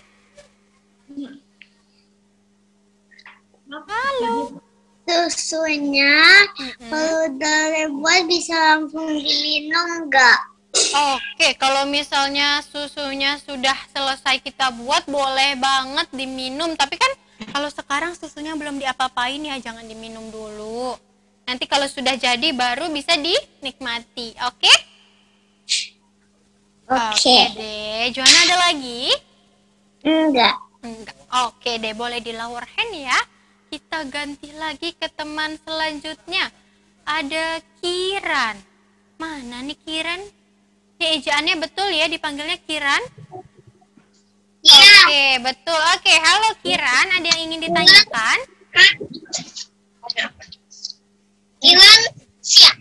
Halo. Susunya kalau udah buat bisa langsung diminum nggak? Oke, kalau misalnya susunya sudah selesai kita buat, boleh banget diminum. Tapi kan kalau sekarang susunya belum diapa-apain ya, jangan diminum dulu. Nanti kalau sudah jadi baru bisa dinikmati. Oke? Oke. deh. Joanna ada lagi? Enggak. Enggak. Oke deh, boleh di lower hand ya. Kita ganti lagi ke teman selanjutnya. Ada Kiran. Mana nih Kiran? Ini ejaannya betul ya, dipanggilnya Kiran? Oke, betul. Oke, halo Kiran. Ada yang ingin ditanyakan? Iwan siap.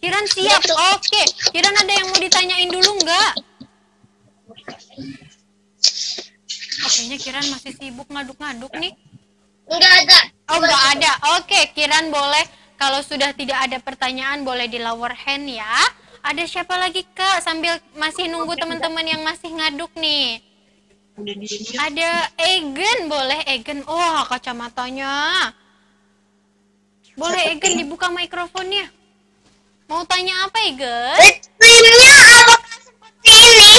Kiran siap. Oke. Kiran ada yang mau ditanyain dulu nggak? Oh, kayaknya Kiran masih sibuk ngaduk-ngaduk nih. Enggak ada. Oh, nggak ada. Oke, Kiran boleh. Kalau sudah tidak ada pertanyaan, boleh di lower hand ya. Ada siapa lagi, Kak? Sambil masih nunggu teman-teman yang masih ngaduk nih. Ada Egen, boleh Egen. Oh, kacamatanya. Boleh Egen dibuka mikrofonnya. Mau tanya apa, Egen? Whipped creamnya apakah seperti ini?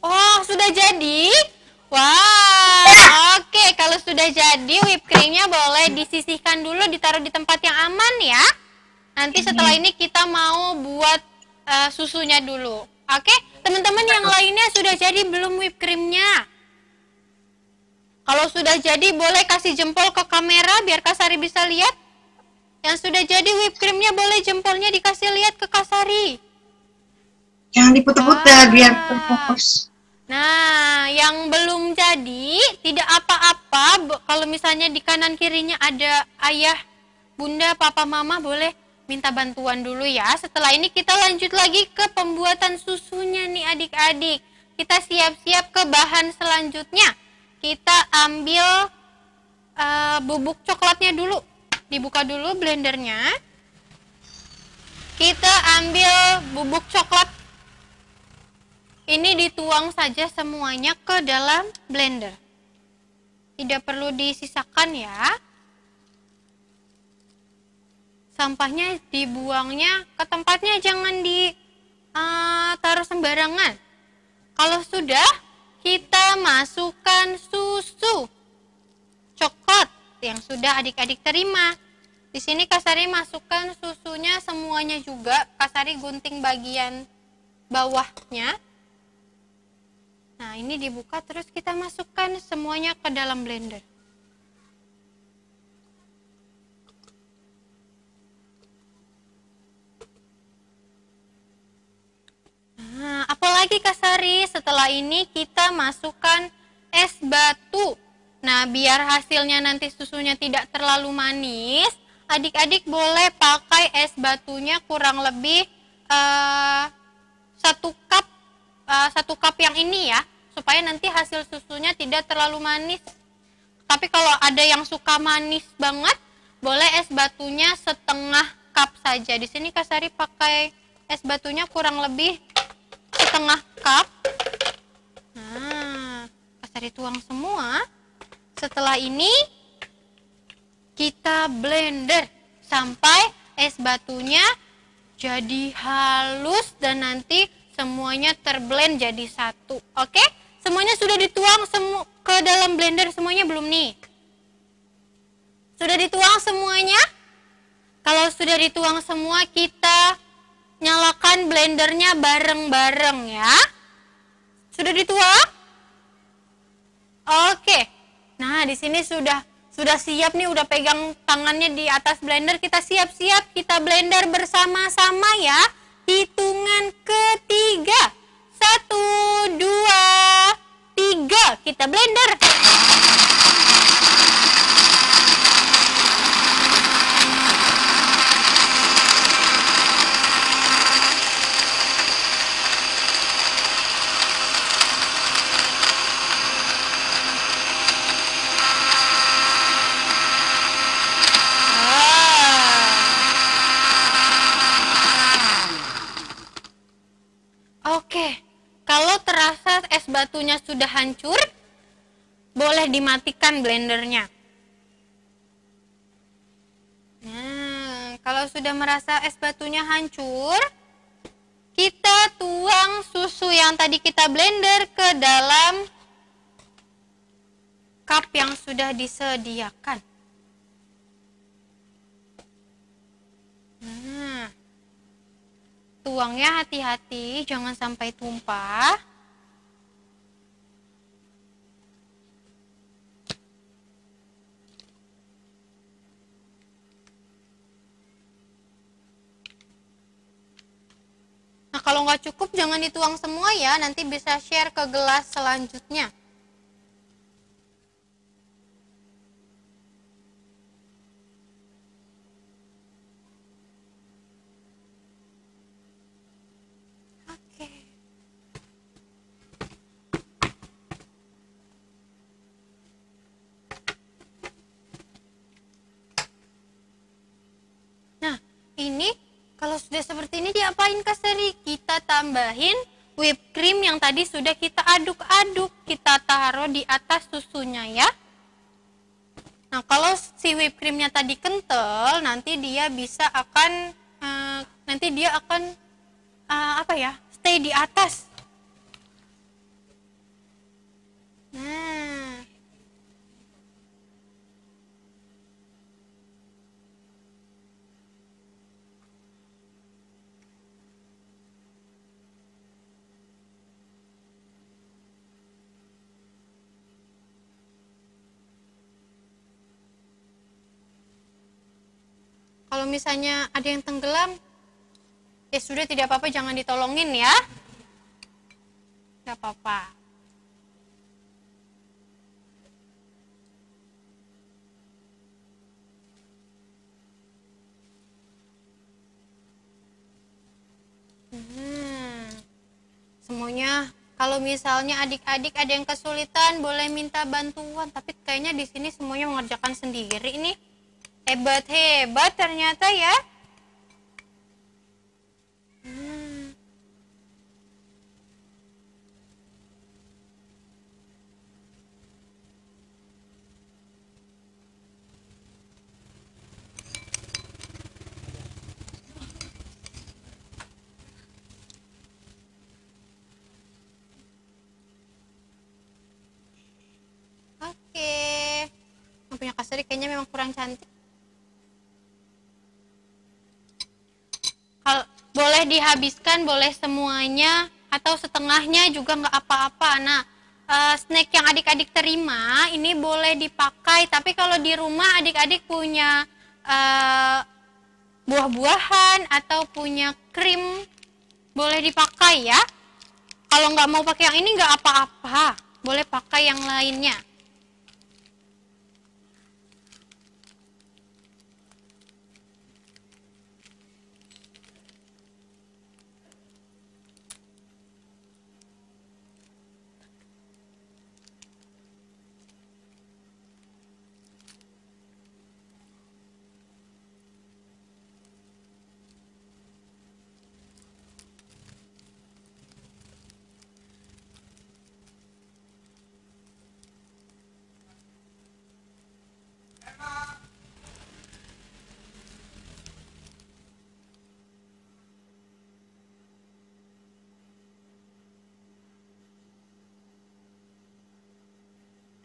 Oh, sudah jadi? Wah, oke. Kalau sudah jadi, whipped creamnya boleh disisihkan dulu, ditaruh di tempat yang aman ya. Nanti setelah ini kita mau buat eh, susunya dulu. Oke, teman-teman yang lainnya sudah jadi belum whipped creamnya? Kalau sudah jadi, boleh kasih jempol ke kamera biar Kasari bisa lihat. Yang sudah jadi whipped creamnya boleh jempolnya dikasih lihat ke Kasari. Jangan diputar-putar Ah. biar terfokus. Nah, yang belum jadi tidak apa-apa. Kalau misalnya di kanan kirinya ada ayah, bunda, papa, mama, boleh minta bantuan dulu ya. Setelah ini kita lanjut lagi ke pembuatan susunya nih adik-adik. Kita siap-siap ke bahan selanjutnya. Kita ambil eh, bubuk coklatnya dulu. Dibuka dulu blendernya. Kita ambil bubuk coklat ini dituang saja semuanya ke dalam blender. Tidak perlu disisakan ya. Sampahnya dibuangnya ke tempatnya, jangan di eh, taruh sembarangan. Kalau sudah, kita masukkan susu coklat yang sudah adik-adik terima. Di sini Kasari masukkan susunya semuanya juga. Kasari gunting bagian bawahnya. Nah, ini dibuka terus kita masukkan semuanya ke dalam blender. Nah, apalagi Kasari setelah ini kita masukkan es batu. Nah, biar hasilnya nanti susunya tidak terlalu manis, adik-adik boleh pakai es batunya kurang lebih eh, satu cup eh, satu cup yang ini ya, supaya nanti hasil susunya tidak terlalu manis. Tapi kalau ada yang suka manis banget, boleh es batunya setengah cup saja. Di sini Kasari pakai es batunya kurang lebih setengah cup. Nah, Kasari tuang semua. Setelah ini kita blender sampai es batunya jadi halus dan nanti semuanya terblend jadi satu. Oke? Semuanya sudah dituang semu ke dalam blender semuanya belum nih? Sudah dituang semuanya? Kalau sudah dituang semua, kita nyalakan blendernya bareng-bareng ya. Sudah dituang? Oke. Nah, di sini sudah sudah siap nih, udah pegang tangannya di atas blender. Kita siap-siap, kita blender bersama-sama ya. Hitungan ketiga. Satu, dua, tiga. Kita blender. Oke, kalau terasa es batunya sudah hancur, boleh dimatikan blendernya. Nah, kalau sudah merasa es batunya hancur, kita tuang susu yang tadi kita blender ke dalam cup yang sudah disediakan. Nah, tuangnya hati-hati, jangan sampai tumpah. Nah, kalau nggak cukup jangan dituang semua ya, nanti bisa share ke gelas selanjutnya. Oke. Nah, ini kalau sudah seperti ini diapain Kak Seri? Kita tambahin whipped cream yang tadi sudah kita aduk-aduk. Kita taruh di atas susunya ya. Nah, kalau si whipped creamnya tadi kental, nanti dia bisa akan eh, nanti dia akan eh, apa ya? Stay di atas. Nah, kalau misalnya ada yang tenggelam, ya sudah tidak apa-apa, jangan ditolongin ya. Tidak apa-apa. Hmm. Semuanya kalau misalnya adik-adik ada yang kesulitan boleh minta bantuan, tapi kayaknya di sini semuanya mengerjakan sendiri nih. Hebat-hebat ternyata ya. Hmm. Oke. Yang punya Kak Seri kayaknya memang kurang cantik. Kalau boleh dihabiskan, boleh semuanya atau setengahnya juga nggak apa-apa. Nah, eh, snack yang adik-adik terima ini boleh dipakai. Tapi kalau di rumah adik-adik punya eh, buah-buahan atau punya krim, boleh dipakai ya. Kalau nggak mau pakai yang ini nggak apa-apa, boleh pakai yang lainnya.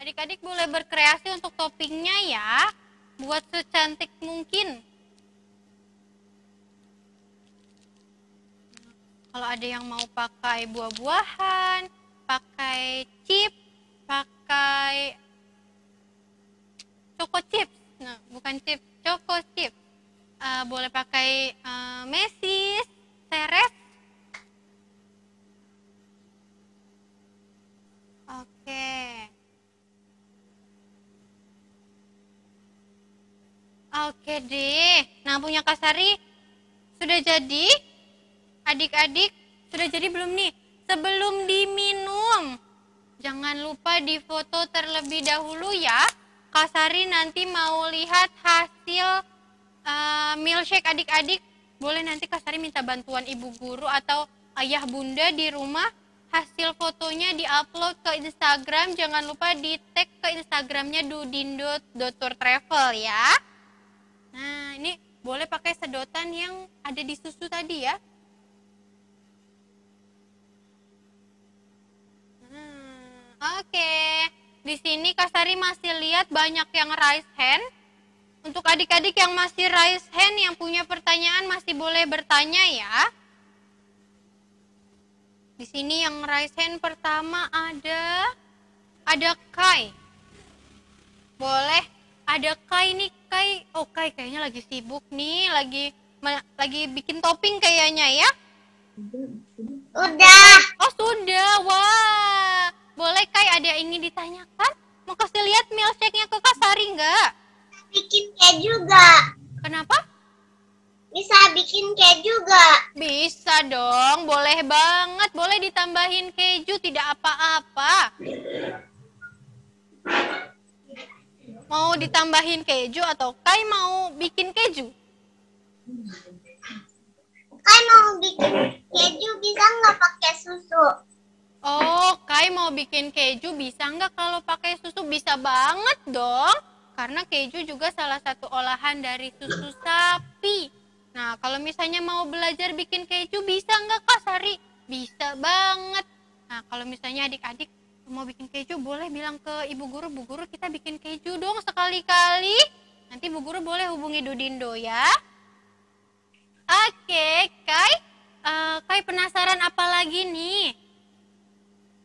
Adik-adik boleh berkreasi untuk toppingnya ya. Buat secantik mungkin. Kalau ada yang mau pakai buah-buahan, pakai chip, pakai choco chips. Nah, bukan chip, choco chip. Eh, boleh pakai eh, mesis, seres. Oke. Oke deh. Nah, punya Kasari sudah jadi? Adik-adik, sudah jadi belum nih? Sebelum diminum, jangan lupa difoto terlebih dahulu ya. Kasari nanti mau lihat hasil eh, milkshake adik-adik. Boleh nanti Kasari minta bantuan ibu guru atau ayah bunda di rumah. Hasil fotonya diupload ke Instagram. Jangan lupa di tag ke Instagramnya dudindo.travel ya. Nah, ini boleh pakai sedotan yang ada di susu tadi ya. Hmm, Oke, di sini Kasari masih lihat banyak yang raise hand. Untuk adik-adik yang masih raise hand yang punya pertanyaan masih boleh bertanya ya. Di sini yang raise hand pertama ada ada Kai. Boleh ada Kai nih Kai. Oh Kai kayaknya lagi sibuk nih, lagi ma- lagi bikin topping kayaknya ya. Udah. Oh sudah, wah. Boleh Kai ada yang ingin ditanyakan? Mau kasih lihat milkshake-nya ke Kasari nggak? Bikin keju juga. Kenapa? Bisa bikin keju juga. Bisa dong, boleh banget. Boleh ditambahin keju, tidak apa-apa. Mau ditambahin keju atau Kai mau bikin keju? Kan mau bikin keju bisa nggak pakai susu? Oh, Kai mau bikin keju bisa nggak kalau pakai susu? Bisa banget dong. Karena keju juga salah satu olahan dari susu sapi. Nah, kalau misalnya mau belajar bikin keju bisa nggak Kak Sari? Bisa banget. Nah, kalau misalnya adik-adik mau bikin keju boleh bilang ke ibu guru, bu guru kita bikin keju dong sekali-kali. Nanti bu guru boleh hubungi Dudindo ya. Oke, Kai. Eh, Kai penasaran apa lagi nih?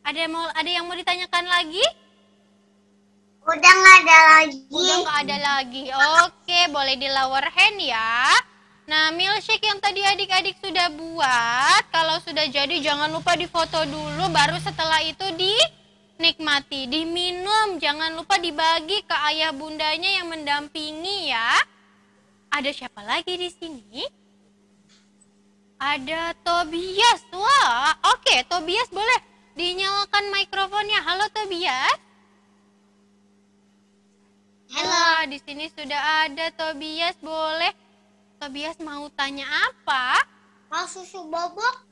Ada yang mau ada yang mau ditanyakan lagi? Udah nggak ada lagi. Udah nggak ada lagi. Oke, boleh di lower hand ya. Nah, milkshake yang tadi adik-adik sudah buat, kalau sudah jadi jangan lupa difoto dulu, baru setelah itu dinikmati, diminum. Jangan lupa dibagi ke ayah bundanya yang mendampingi ya. Ada siapa lagi di sini? Ada Tobias. Wah, oke, Tobias boleh dinyalakan mikrofonnya. Halo Tobias. Halo, di sini sudah ada Tobias. Boleh Tobias mau tanya apa? Kalau susu bobok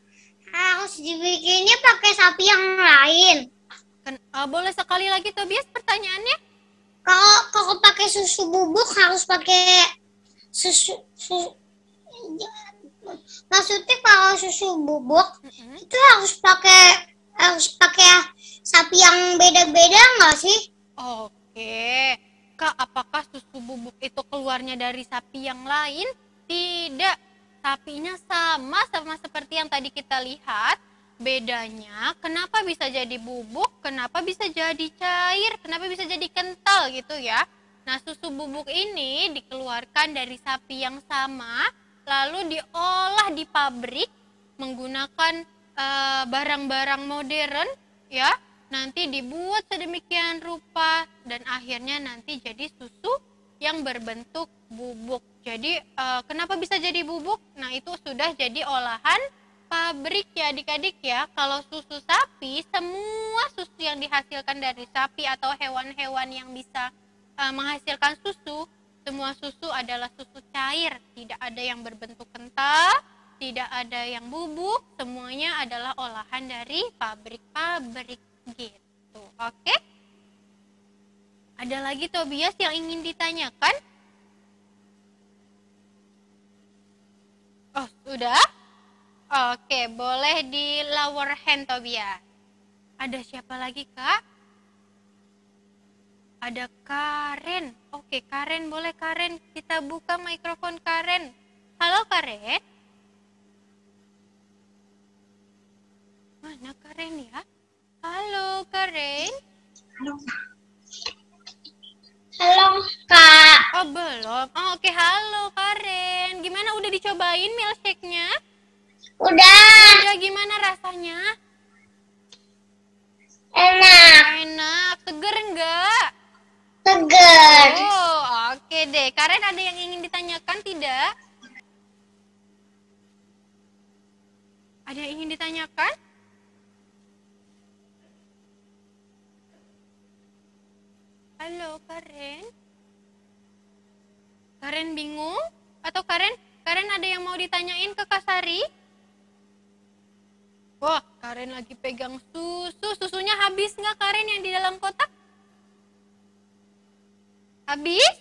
harus dibikinnya pakai sapi yang lain. Ken- eh, boleh sekali lagi Tobias pertanyaannya? Kalau kalau pakai susu bubuk harus pakai susu, susu maksudnya kalau susu bubuk Mm-mm. itu harus pakai harus pakai sapi yang beda-beda nggak sih? Oke. Kak, apakah susu bubuk itu keluarnya dari sapi yang lain? Tidak. Sapinya sama sama seperti yang tadi kita lihat. Bedanya, kenapa bisa jadi bubuk? Kenapa bisa jadi cair? Kenapa bisa jadi kental gitu ya? Nah, susu bubuk ini dikeluarkan dari sapi yang sama, lalu diolah di pabrik menggunakan eh, barang-barang modern ya nanti dibuat sedemikian rupa dan akhirnya nanti jadi susu yang berbentuk bubuk. Jadi eh, kenapa bisa jadi bubuk? Nah itu sudah jadi olahan pabrik ya adik-adik ya. Kalau susu sapi, semua susu yang dihasilkan dari sapi atau hewan-hewan yang bisa eh, menghasilkan susu, semua susu adalah susu cair, tidak ada yang berbentuk kental, tidak ada yang bubuk, semuanya adalah olahan dari pabrik-pabrik gitu. Oke? Ada lagi Tobias yang ingin ditanyakan? Oh, sudah? Oke, boleh di lower hand Tobias. Ada siapa lagi, Kak? ada Karen. Oke, Karen boleh Karen kita buka mikrofon Karen. Halo Karen. Mana Karen ya? Halo Karen. Halo, Kak. Oh belum. Oh, Oke, halo Karen. Gimana udah dicobain milkshake-nya? Udah. Udah gimana rasanya? Enak. Enak, seger enggak? Seger. Oh, oke deh. Karen ada yang ingin ditanyakan tidak? Ada yang ingin ditanyakan? Halo, Karen. Karen bingung? Atau Karen, Karen ada yang mau ditanyain ke Kak Sari? Wah, Karen lagi pegang susu. Susunya habis nggak Karen yang di dalam kotak? Habis?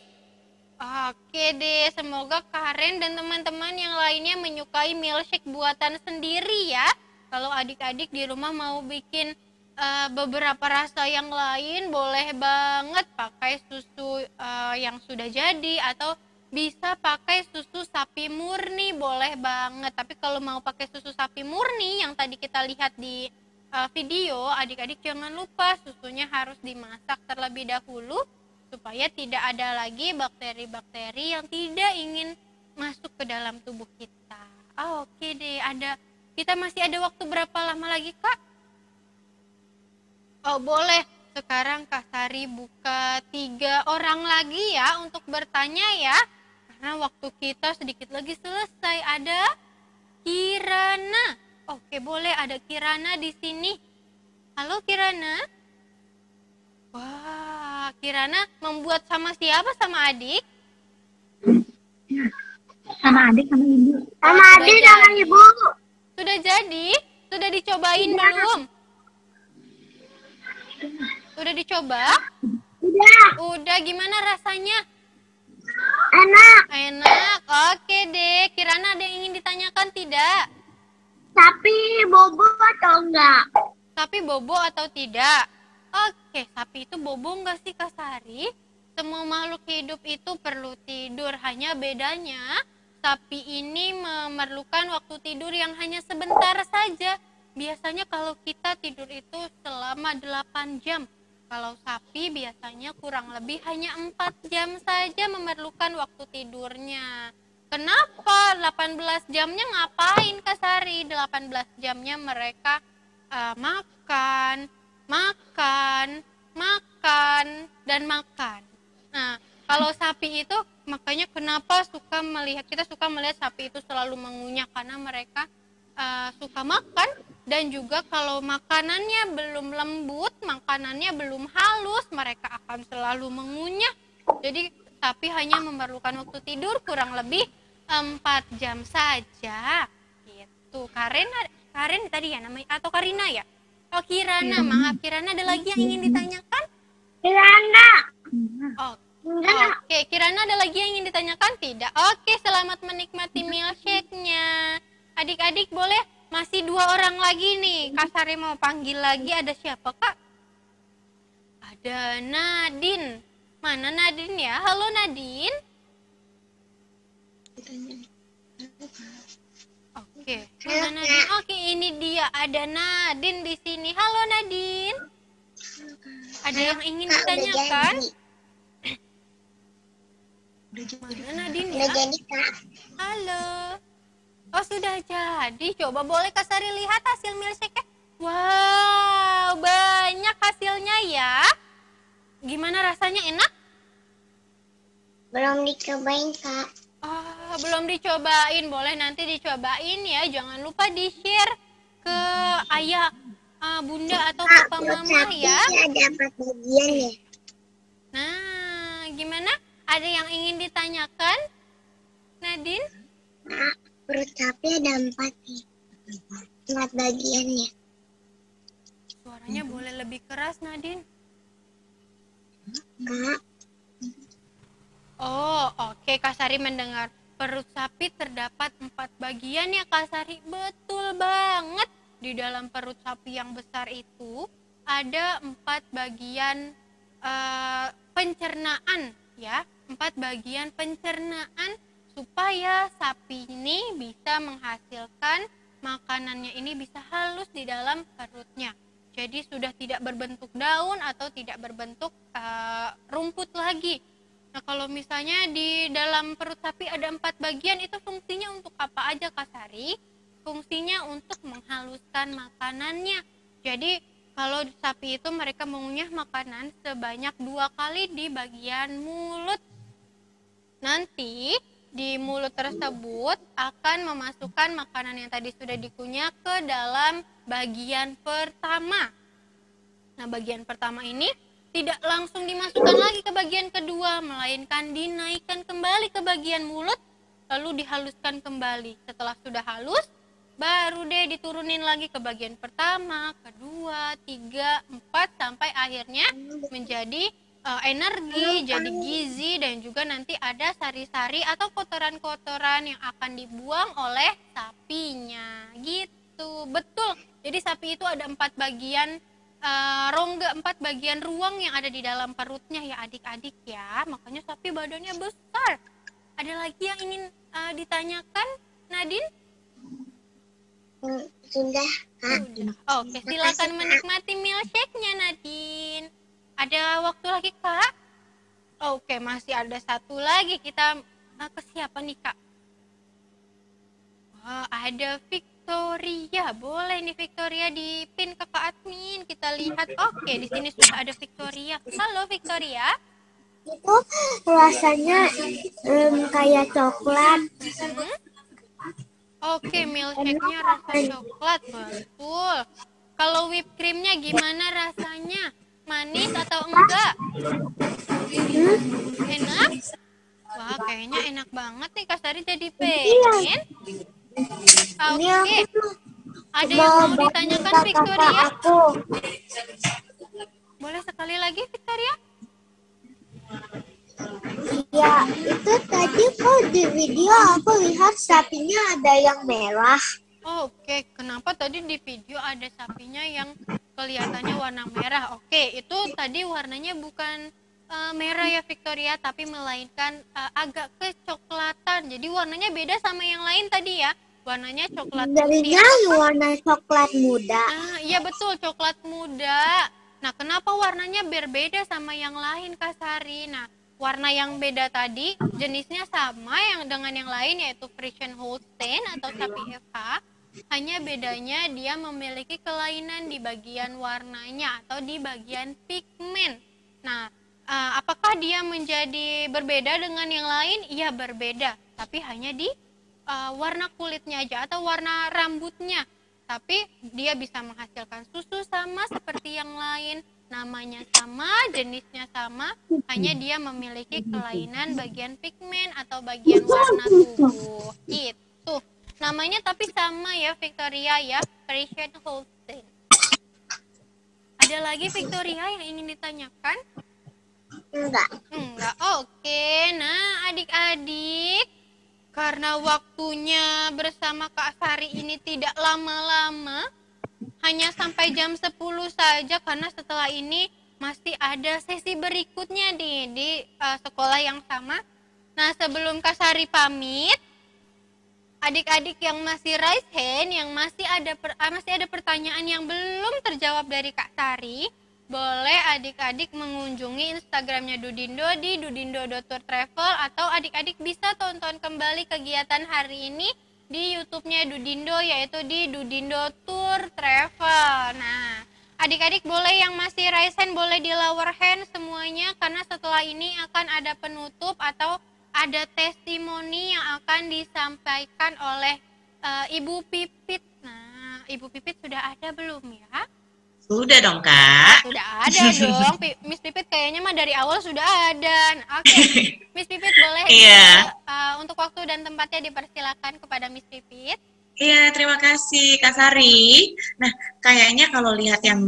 Oke deh, semoga Karen dan teman-teman yang lainnya menyukai milkshake buatan sendiri ya. Kalau adik-adik di rumah mau bikin eh, beberapa rasa yang lain, boleh banget pakai susu eh, yang sudah jadi atau bisa pakai susu sapi murni, boleh banget. Tapi kalau mau pakai susu sapi murni yang tadi kita lihat di eh, video, adik-adik jangan lupa susunya harus dimasak terlebih dahulu supaya tidak ada lagi bakteri-bakteri yang tidak ingin masuk ke dalam tubuh kita. Ah, Oke deh, ada kita masih ada waktu berapa lama lagi kak? Oh boleh, sekarang Kak Sari buka tiga orang lagi ya untuk bertanya ya, karena waktu kita sedikit lagi selesai. Ada Kirana. Oke boleh, ada Kirana di sini. Halo Kirana. Wah, Kirana membuat sama siapa? Sama adik? Sama adik sama ibu. Sama Oh, adik sudah sama ibu. Sudah jadi? Sudah dicobain belum? Sudah dicoba? Udah. Udah, gimana rasanya? Enak. Enak. Oke deh. Kirana ada yang ingin ditanyakan tidak? Tapi bobo atau enggak? Sapi bobo atau tidak? Oke, sapi itu bobo nggak sih Kak Sari? Semua makhluk hidup itu perlu tidur. Hanya bedanya sapi ini memerlukan waktu tidur yang hanya sebentar saja. Biasanya kalau kita tidur itu selama 8 jam. Kalau sapi biasanya kurang lebih hanya 4 jam saja memerlukan waktu tidurnya. Kenapa 18 jamnya ngapain Kak Sari? 18 jamnya mereka eh, makan, makan, makan, dan makan. Nah, kalau sapi itu makanya kenapa suka melihat kita suka melihat sapi itu selalu mengunyah karena mereka eh, suka makan dan juga kalau makanannya belum lembut, makanannya belum halus, mereka akan selalu mengunyah. Jadi sapi hanya memerlukan waktu tidur kurang lebih 4 jam saja. Gitu. Karen Karen tadi ya namanya atau Karina ya? Oh Kirana, maaf Kirana ada lagi yang ingin ditanyakan? Kirana. Oh. Oke, Kirana ada lagi yang ingin ditanyakan? Tidak. Oke, selamat menikmati milkshake-nya. Adik-adik boleh masih dua orang lagi nih. Kak Sari mau panggil lagi ada siapa kak? Ada Nadine. Mana Nadine ya? Halo Nadine. Oke, mana Nadine? Oke, ini dia ada Nadine di sini. Halo Nadine. Ada yang ingin udah ditanyakan? jadi. Mana Nadine Udah ya? jadi, Kak. Halo. Oh sudah jadi. Coba boleh Kak Sari lihat hasil milkshake Wow, banyak hasilnya ya. Gimana rasanya enak? Belum dicobain, Kak. Oh, belum dicobain. Boleh nanti dicobain ya. Jangan lupa di-share ke ayah, ah, bunda atau Kak, papa buat mama ya. ada empat bagian ya. Nah, gimana? Ada yang ingin ditanyakan? Nadine? Kak, perut sapi ada empat nih. Empat bagiannya. Suaranya boleh lebih keras, Nadine. Kak, Oh, oke Kak Sari mendengar. Perut sapi terdapat empat bagian ya Kak Sari. Betul banget. Di dalam perut sapi yang besar itu ada empat bagian eh, pencernaan ya, empat bagian pencernaan supaya sapi ini bisa menghasilkan makanannya ini bisa halus di dalam perutnya. Jadi sudah tidak berbentuk daun atau tidak berbentuk uh, rumput lagi. Nah kalau misalnya di dalam perut sapi ada empat bagian itu fungsinya untuk apa aja Kasari? Fungsinya untuk menghaluskan makanannya. Jadi kalau sapi itu mereka mengunyah makanan sebanyak dua kali di bagian mulut. Nanti di mulut tersebut akan memasukkan makanan yang tadi sudah dikunyah ke dalam bagian pertama. Nah, bagian pertama ini tidak langsung dimasukkan lagi ke bagian kedua, melainkan dinaikkan kembali ke bagian mulut, lalu dihaluskan kembali. Setelah sudah halus, baru deh diturunin lagi ke bagian pertama, kedua, tiga, empat, sampai akhirnya menjadi uh, energi, jadi gizi dan juga nanti ada sari-sari atau kotoran-kotoran yang akan dibuang oleh sapinya. Gitu. Betul. Jadi sapi itu ada empat bagian uh, rongga, empat bagian ruang yang ada di dalam perutnya ya adik-adik ya. Makanya sapi badannya besar. Ada lagi yang ingin uh, ditanyakan, Nadine? Hmm, Sudah. Oke, silakan menikmati milkshake-nya Nadine. Ada waktu lagi kak? Oke, masih ada satu lagi. Kita uh, ke siapa nih kak? Wah, ada Victoria. Boleh nih Victoria dipin ke kak admin. Kita lihat. Oke, di sini sudah ada Victoria. Halo Victoria. Itu rasanya em, kayak coklat. Hmm? Oke, milkshake-nya rasa coklat, betul. Kalau whipped cream-nya gimana rasanya? Manis atau enggak? Enak? Wah, kayaknya enak banget nih Kak Sari jadi pengen. Ini Oke, aku ada yang mau ditanyakan Victoria? Boleh sekali lagi Victoria? Ya, itu tadi kok di video aku lihat sapinya ada yang merah. Oke, kenapa tadi di video ada sapinya yang kelihatannya warna merah? Oke, itu tadi warnanya bukan eh, merah ya Victoria, tapi melainkan eh, agak kecoklatan. Jadi warnanya beda sama yang lain tadi ya. Warnanya coklat putih. Jadinya warna coklat muda. Ah, iya betul, coklat muda. Nah, kenapa warnanya berbeda sama yang lain, Kak Sari? Nah, warna yang beda tadi jenisnya sama yang dengan yang lain yaitu Friesian Holstein atau sapi FH. Hanya bedanya dia memiliki kelainan di bagian warnanya atau di bagian pigmen. Nah, ah, apakah dia menjadi berbeda dengan yang lain? Iya, berbeda, tapi hanya di uh, warna kulitnya aja atau warna rambutnya. Tapi dia bisa menghasilkan susu sama seperti yang lain, namanya sama, jenisnya sama, hanya dia memiliki kelainan bagian pigmen atau bagian warna tubuh. Itu. Namanya tapi sama ya Victoria ya, Friesian Holstein. Ada lagi Victoria yang ingin ditanyakan? Enggak. Enggak, oke. Nah, adik-adik, karena waktunya bersama Kak Sari ini tidak lama-lama, hanya sampai jam 10 saja karena setelah ini masih ada sesi berikutnya di di uh, sekolah yang sama. Nah, sebelum Kak Sari pamit, adik-adik yang masih raise hand, yang masih ada per- ah, masih ada pertanyaan yang belum terjawab dari Kak Sari, boleh adik-adik mengunjungi Instagramnya Dudindo di dudindo.travel atau adik-adik bisa tonton kembali kegiatan hari ini di YouTube-nya Dudindo yaitu di Dudindo Tour Travel. Nah, adik-adik boleh yang masih raise hand boleh di lower hand semuanya karena setelah ini akan ada penutup atau ada testimoni yang akan disampaikan oleh eh, Ibu Pipit. Nah, Ibu Pipit sudah ada belum ya? Sudah dong, Kak. Sudah ada dong. Pi- Miss Pipit kayaknya mah dari awal sudah ada. Nah, Oke, [LAUGHS] Miss Pipit boleh Iya. uh, untuk waktu dan tempatnya dipersilakan kepada Miss Pipit. Iya, terima kasih Kak Sari. Nah, kayaknya kalau lihat yang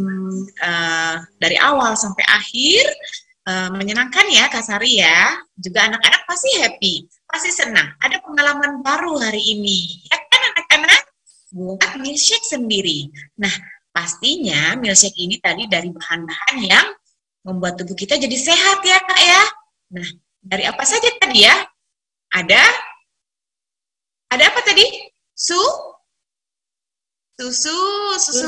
eh, dari awal sampai akhir, eh, menyenangkan ya Kak Sari ya. Juga anak-anak pasti happy, pasti senang. Ada pengalaman baru hari ini. Ya kan anak-anak? Buat milkshake sendiri. Nah, pastinya milkshake ini tadi dari bahan-bahan yang membuat tubuh kita jadi sehat ya kak ya. Nah, dari apa saja tadi ya? Ada, ada apa tadi? Su, susu, susu,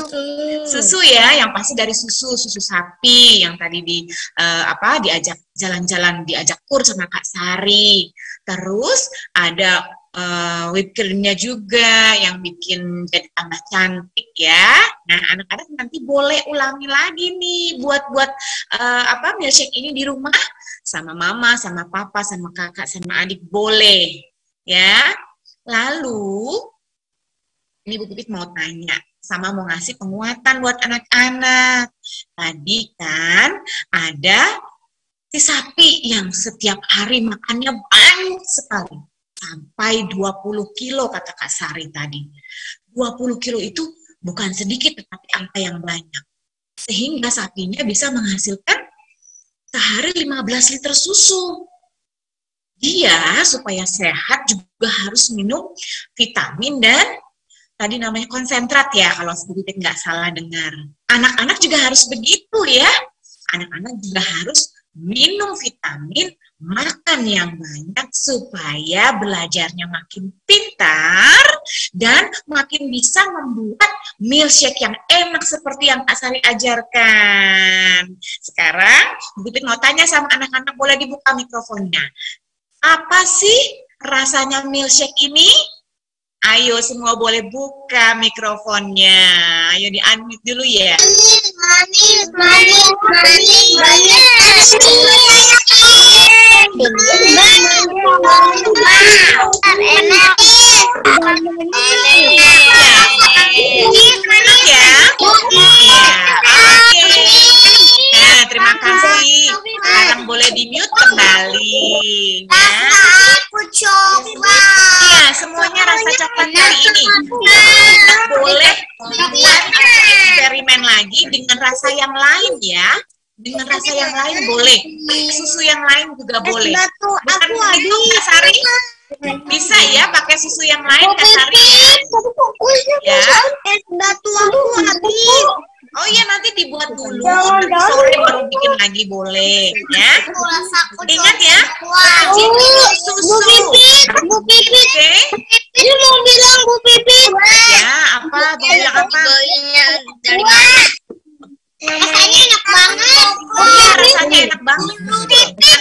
susu ya, yang pasti dari susu, susu sapi yang tadi di eh, apa diajak jalan-jalan, diajak kur sama Kak Sari. Terus ada eh, whipped creamnya juga yang bikin jadi tambah cantik ya. Nah, anak-anak nanti boleh ulangi lagi nih buat buat eh, apa milkshake ini di rumah sama mama, sama papa, sama kakak, sama adik boleh ya. Lalu ini Bu Pipit mau tanya sama mau ngasih penguatan buat anak-anak. Tadi kan ada si sapi yang setiap hari makannya banyak sekali. Sampai 20 kilo kata Kak Sari tadi. 20 kilo itu bukan sedikit tetapi angka yang banyak. Sehingga sapinya bisa menghasilkan sehari 15 liter susu. Dia supaya sehat juga harus minum vitamin dan tadi namanya konsentrat ya kalau sedikit nggak salah dengar. Anak-anak juga harus begitu ya. Anak-anak juga harus minum vitamin, makan yang banyak supaya belajarnya makin pintar dan makin bisa membuat milkshake yang enak seperti yang Kak Sari ajarkan. Sekarang, Bu Pipit mau tanya sama anak-anak, boleh dibuka mikrofonnya. Apa sih rasanya milkshake ini? Ayo semua boleh buka mikrofonnya. Ayo di unmute dulu ya. Manis, manis, manis, manis, Enak. Enak ya? Iya. Oke. Nah, terima kasih. Sekarang boleh di mute kembali. Ya. Aku coba. Semuanya rasa coklat kali ini. Kita boleh buat eksperimen lagi dengan rasa yang lain ya. Dengan rasa yang lain boleh. Susu yang lain juga boleh. batu Bukan aku begitu, Kak Sari? Bisa ya pakai susu yang lain, Kak Sari? Ya. Es batu aku habis. Oh iya nanti dibuat dulu, sore baru bikin lagi boleh ya. Ingat ya, rajin minum susu. Bu Pipit, Oke? ini mau bilang Bu Pipit. Ya, apa? Bilang apa? Dari mana? Rasanya enak banget. Iya, rasanya enak banget. Ya,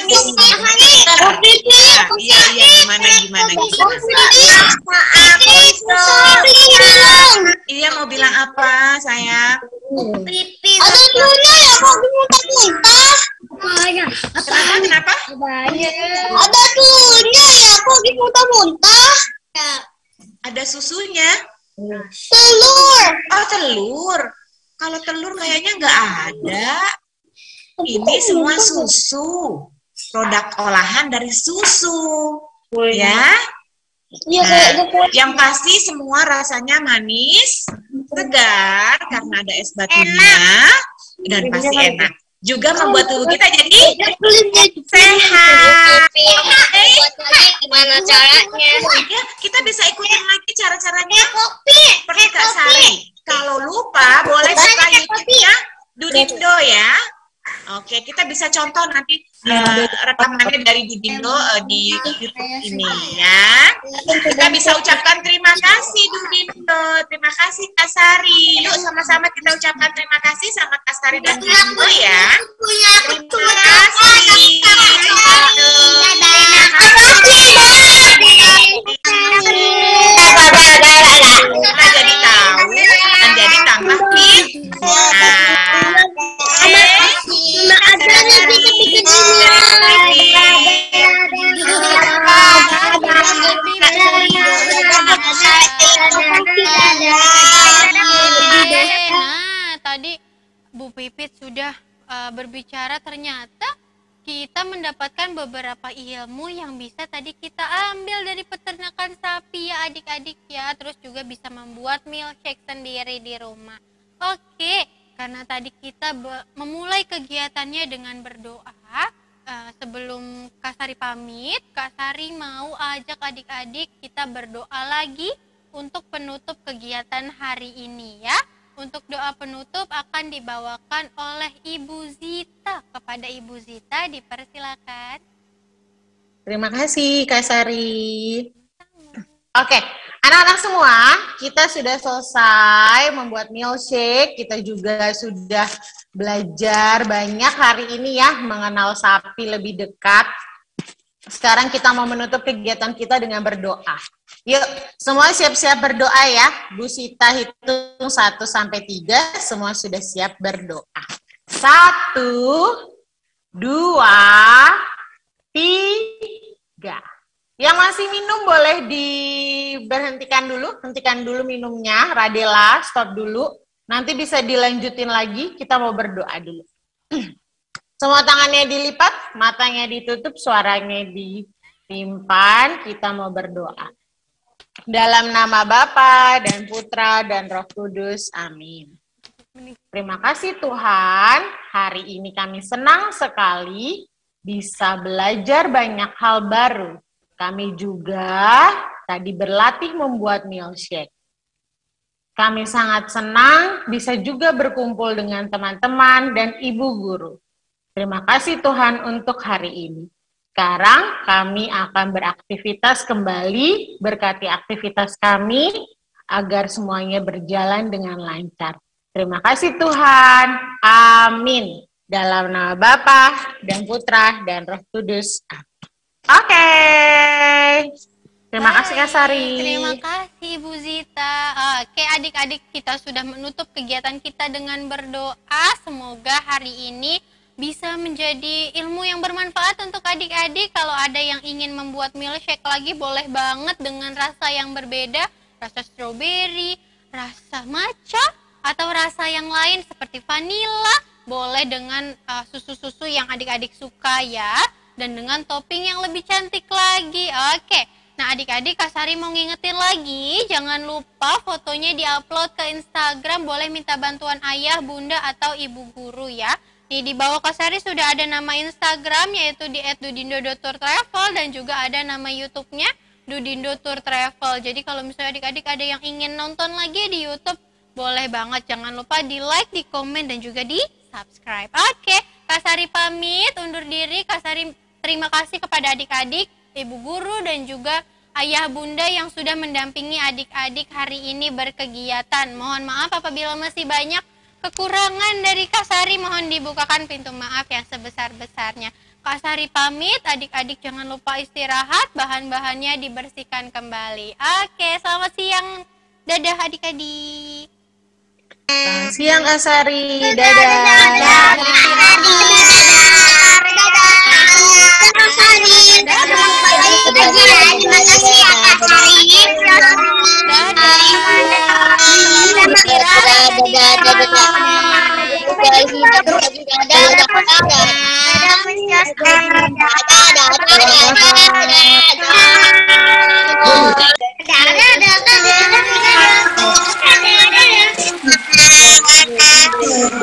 iya, iya, gimana, gimana, gimana. Iya, mau bilang apa, sayang? Ada telurnya ya kok. Kenapa, kenapa? Ada telurnya ya kok muntah-muntah. Ada susunya. Telur. Oh, telur. Kalau telur kayaknya nggak ada. Ini semua susu. Produk olahan dari susu. Ya. Iya Nah, kayak yang pasti semua rasanya manis, segar karena ada es batunya dan pasti enak. Juga membuat tubuh kita jadi [LAUGHS] sehat. Gimana caranya? Ya, kita bisa ikutin lagi cara-caranya seperti Kak Sari. Kalau lupa, boleh buka YouTube-nya Dudindo ya. Oke, kita bisa contoh nanti rekamannya dari Dudindo eh, di YouTube ini ya. Kita bisa ucapkan terima kasih Dudindo, terima kasih Kak Sari. Yuk sama-sama kita ucapkan terima kasih sama Kak Sari dan Dudindo ya. Terima kasih. Mendapatkan beberapa ilmu yang bisa tadi kita ambil dari peternakan sapi ya adik-adik ya. Terus juga bisa membuat milkshake sendiri di rumah. Oke, karena tadi kita memulai kegiatannya dengan berdoa. eh, sebelum Kak Sari pamit, Kak Sari mau ajak adik-adik kita berdoa lagi untuk penutup kegiatan hari ini ya. Untuk doa penutup akan dibawakan oleh Ibu Zita. Kepada Ibu Zita dipersilakan. Terima kasih Kak Sari. Oke, anak-anak semua, kita sudah selesai membuat milkshake. Kita juga sudah belajar banyak hari ini ya mengenal sapi lebih dekat. Sekarang kita mau menutup kegiatan kita dengan berdoa. Yuk, semua siap-siap berdoa ya. Bu Sita hitung 1 sampai 3, semua sudah siap berdoa. Satu, dua, tiga. Yang masih minum boleh diberhentikan dulu, hentikan dulu minumnya. Radela, stop dulu. Nanti bisa dilanjutin lagi, kita mau berdoa dulu. [CLEARS THROAT] Semua tangannya dilipat, matanya ditutup, suaranya disimpan, kita mau berdoa. Dalam nama Bapa dan Putra dan Roh Kudus, amin. Terima kasih Tuhan, hari ini kami senang sekali bisa belajar banyak hal baru. Kami juga tadi berlatih membuat milkshake. Kami sangat senang bisa juga berkumpul dengan teman-teman dan ibu guru. Terima kasih Tuhan untuk hari ini. Sekarang kami akan beraktivitas kembali, berkati aktivitas kami agar semuanya berjalan dengan lancar. Terima kasih Tuhan. Amin. Dalam nama Bapa dan Putra dan Roh Kudus. Oke. Terima kasih Kak Sari. Terima kasih Bu Zita. Oke adik-adik kita sudah menutup kegiatan kita dengan berdoa. Semoga hari ini bisa menjadi ilmu yang bermanfaat untuk adik-adik. Kalau ada yang ingin membuat milkshake lagi boleh banget dengan rasa yang berbeda. Rasa strawberry, rasa matcha, atau rasa yang lain seperti vanilla. Boleh dengan uh, susu-susu yang adik-adik suka ya. Dan dengan topping yang lebih cantik lagi. Oke. Nah adik-adik Kak Sari mau ngingetin lagi, jangan lupa fotonya diupload ke Instagram, boleh minta bantuan ayah, bunda, atau ibu guru ya. Nih di bawah Kak Sari sudah ada nama Instagram yaitu di @dudindo.travel dan juga ada nama YouTube-nya Dudindo Tour Travel. Jadi kalau misalnya adik-adik ada yang ingin nonton lagi di YouTube, boleh banget. Jangan lupa di like, di komen, dan juga di subscribe. Oke, Kak Sari pamit, undur diri. Kak Sari terima kasih kepada adik-adik, ibu guru, dan juga ayah bunda yang sudah mendampingi adik-adik hari ini berkegiatan. Mohon maaf apabila masih banyak kekurangan dari Kak Sari mohon dibukakan pintu maaf yang sebesar-besarnya. Kak Sari pamit, adik-adik jangan lupa istirahat, bahan-bahannya dibersihkan kembali. Oke, selamat siang. Dadah adik-adik. Selamat siang Kak Sari. Dadah. Kamu.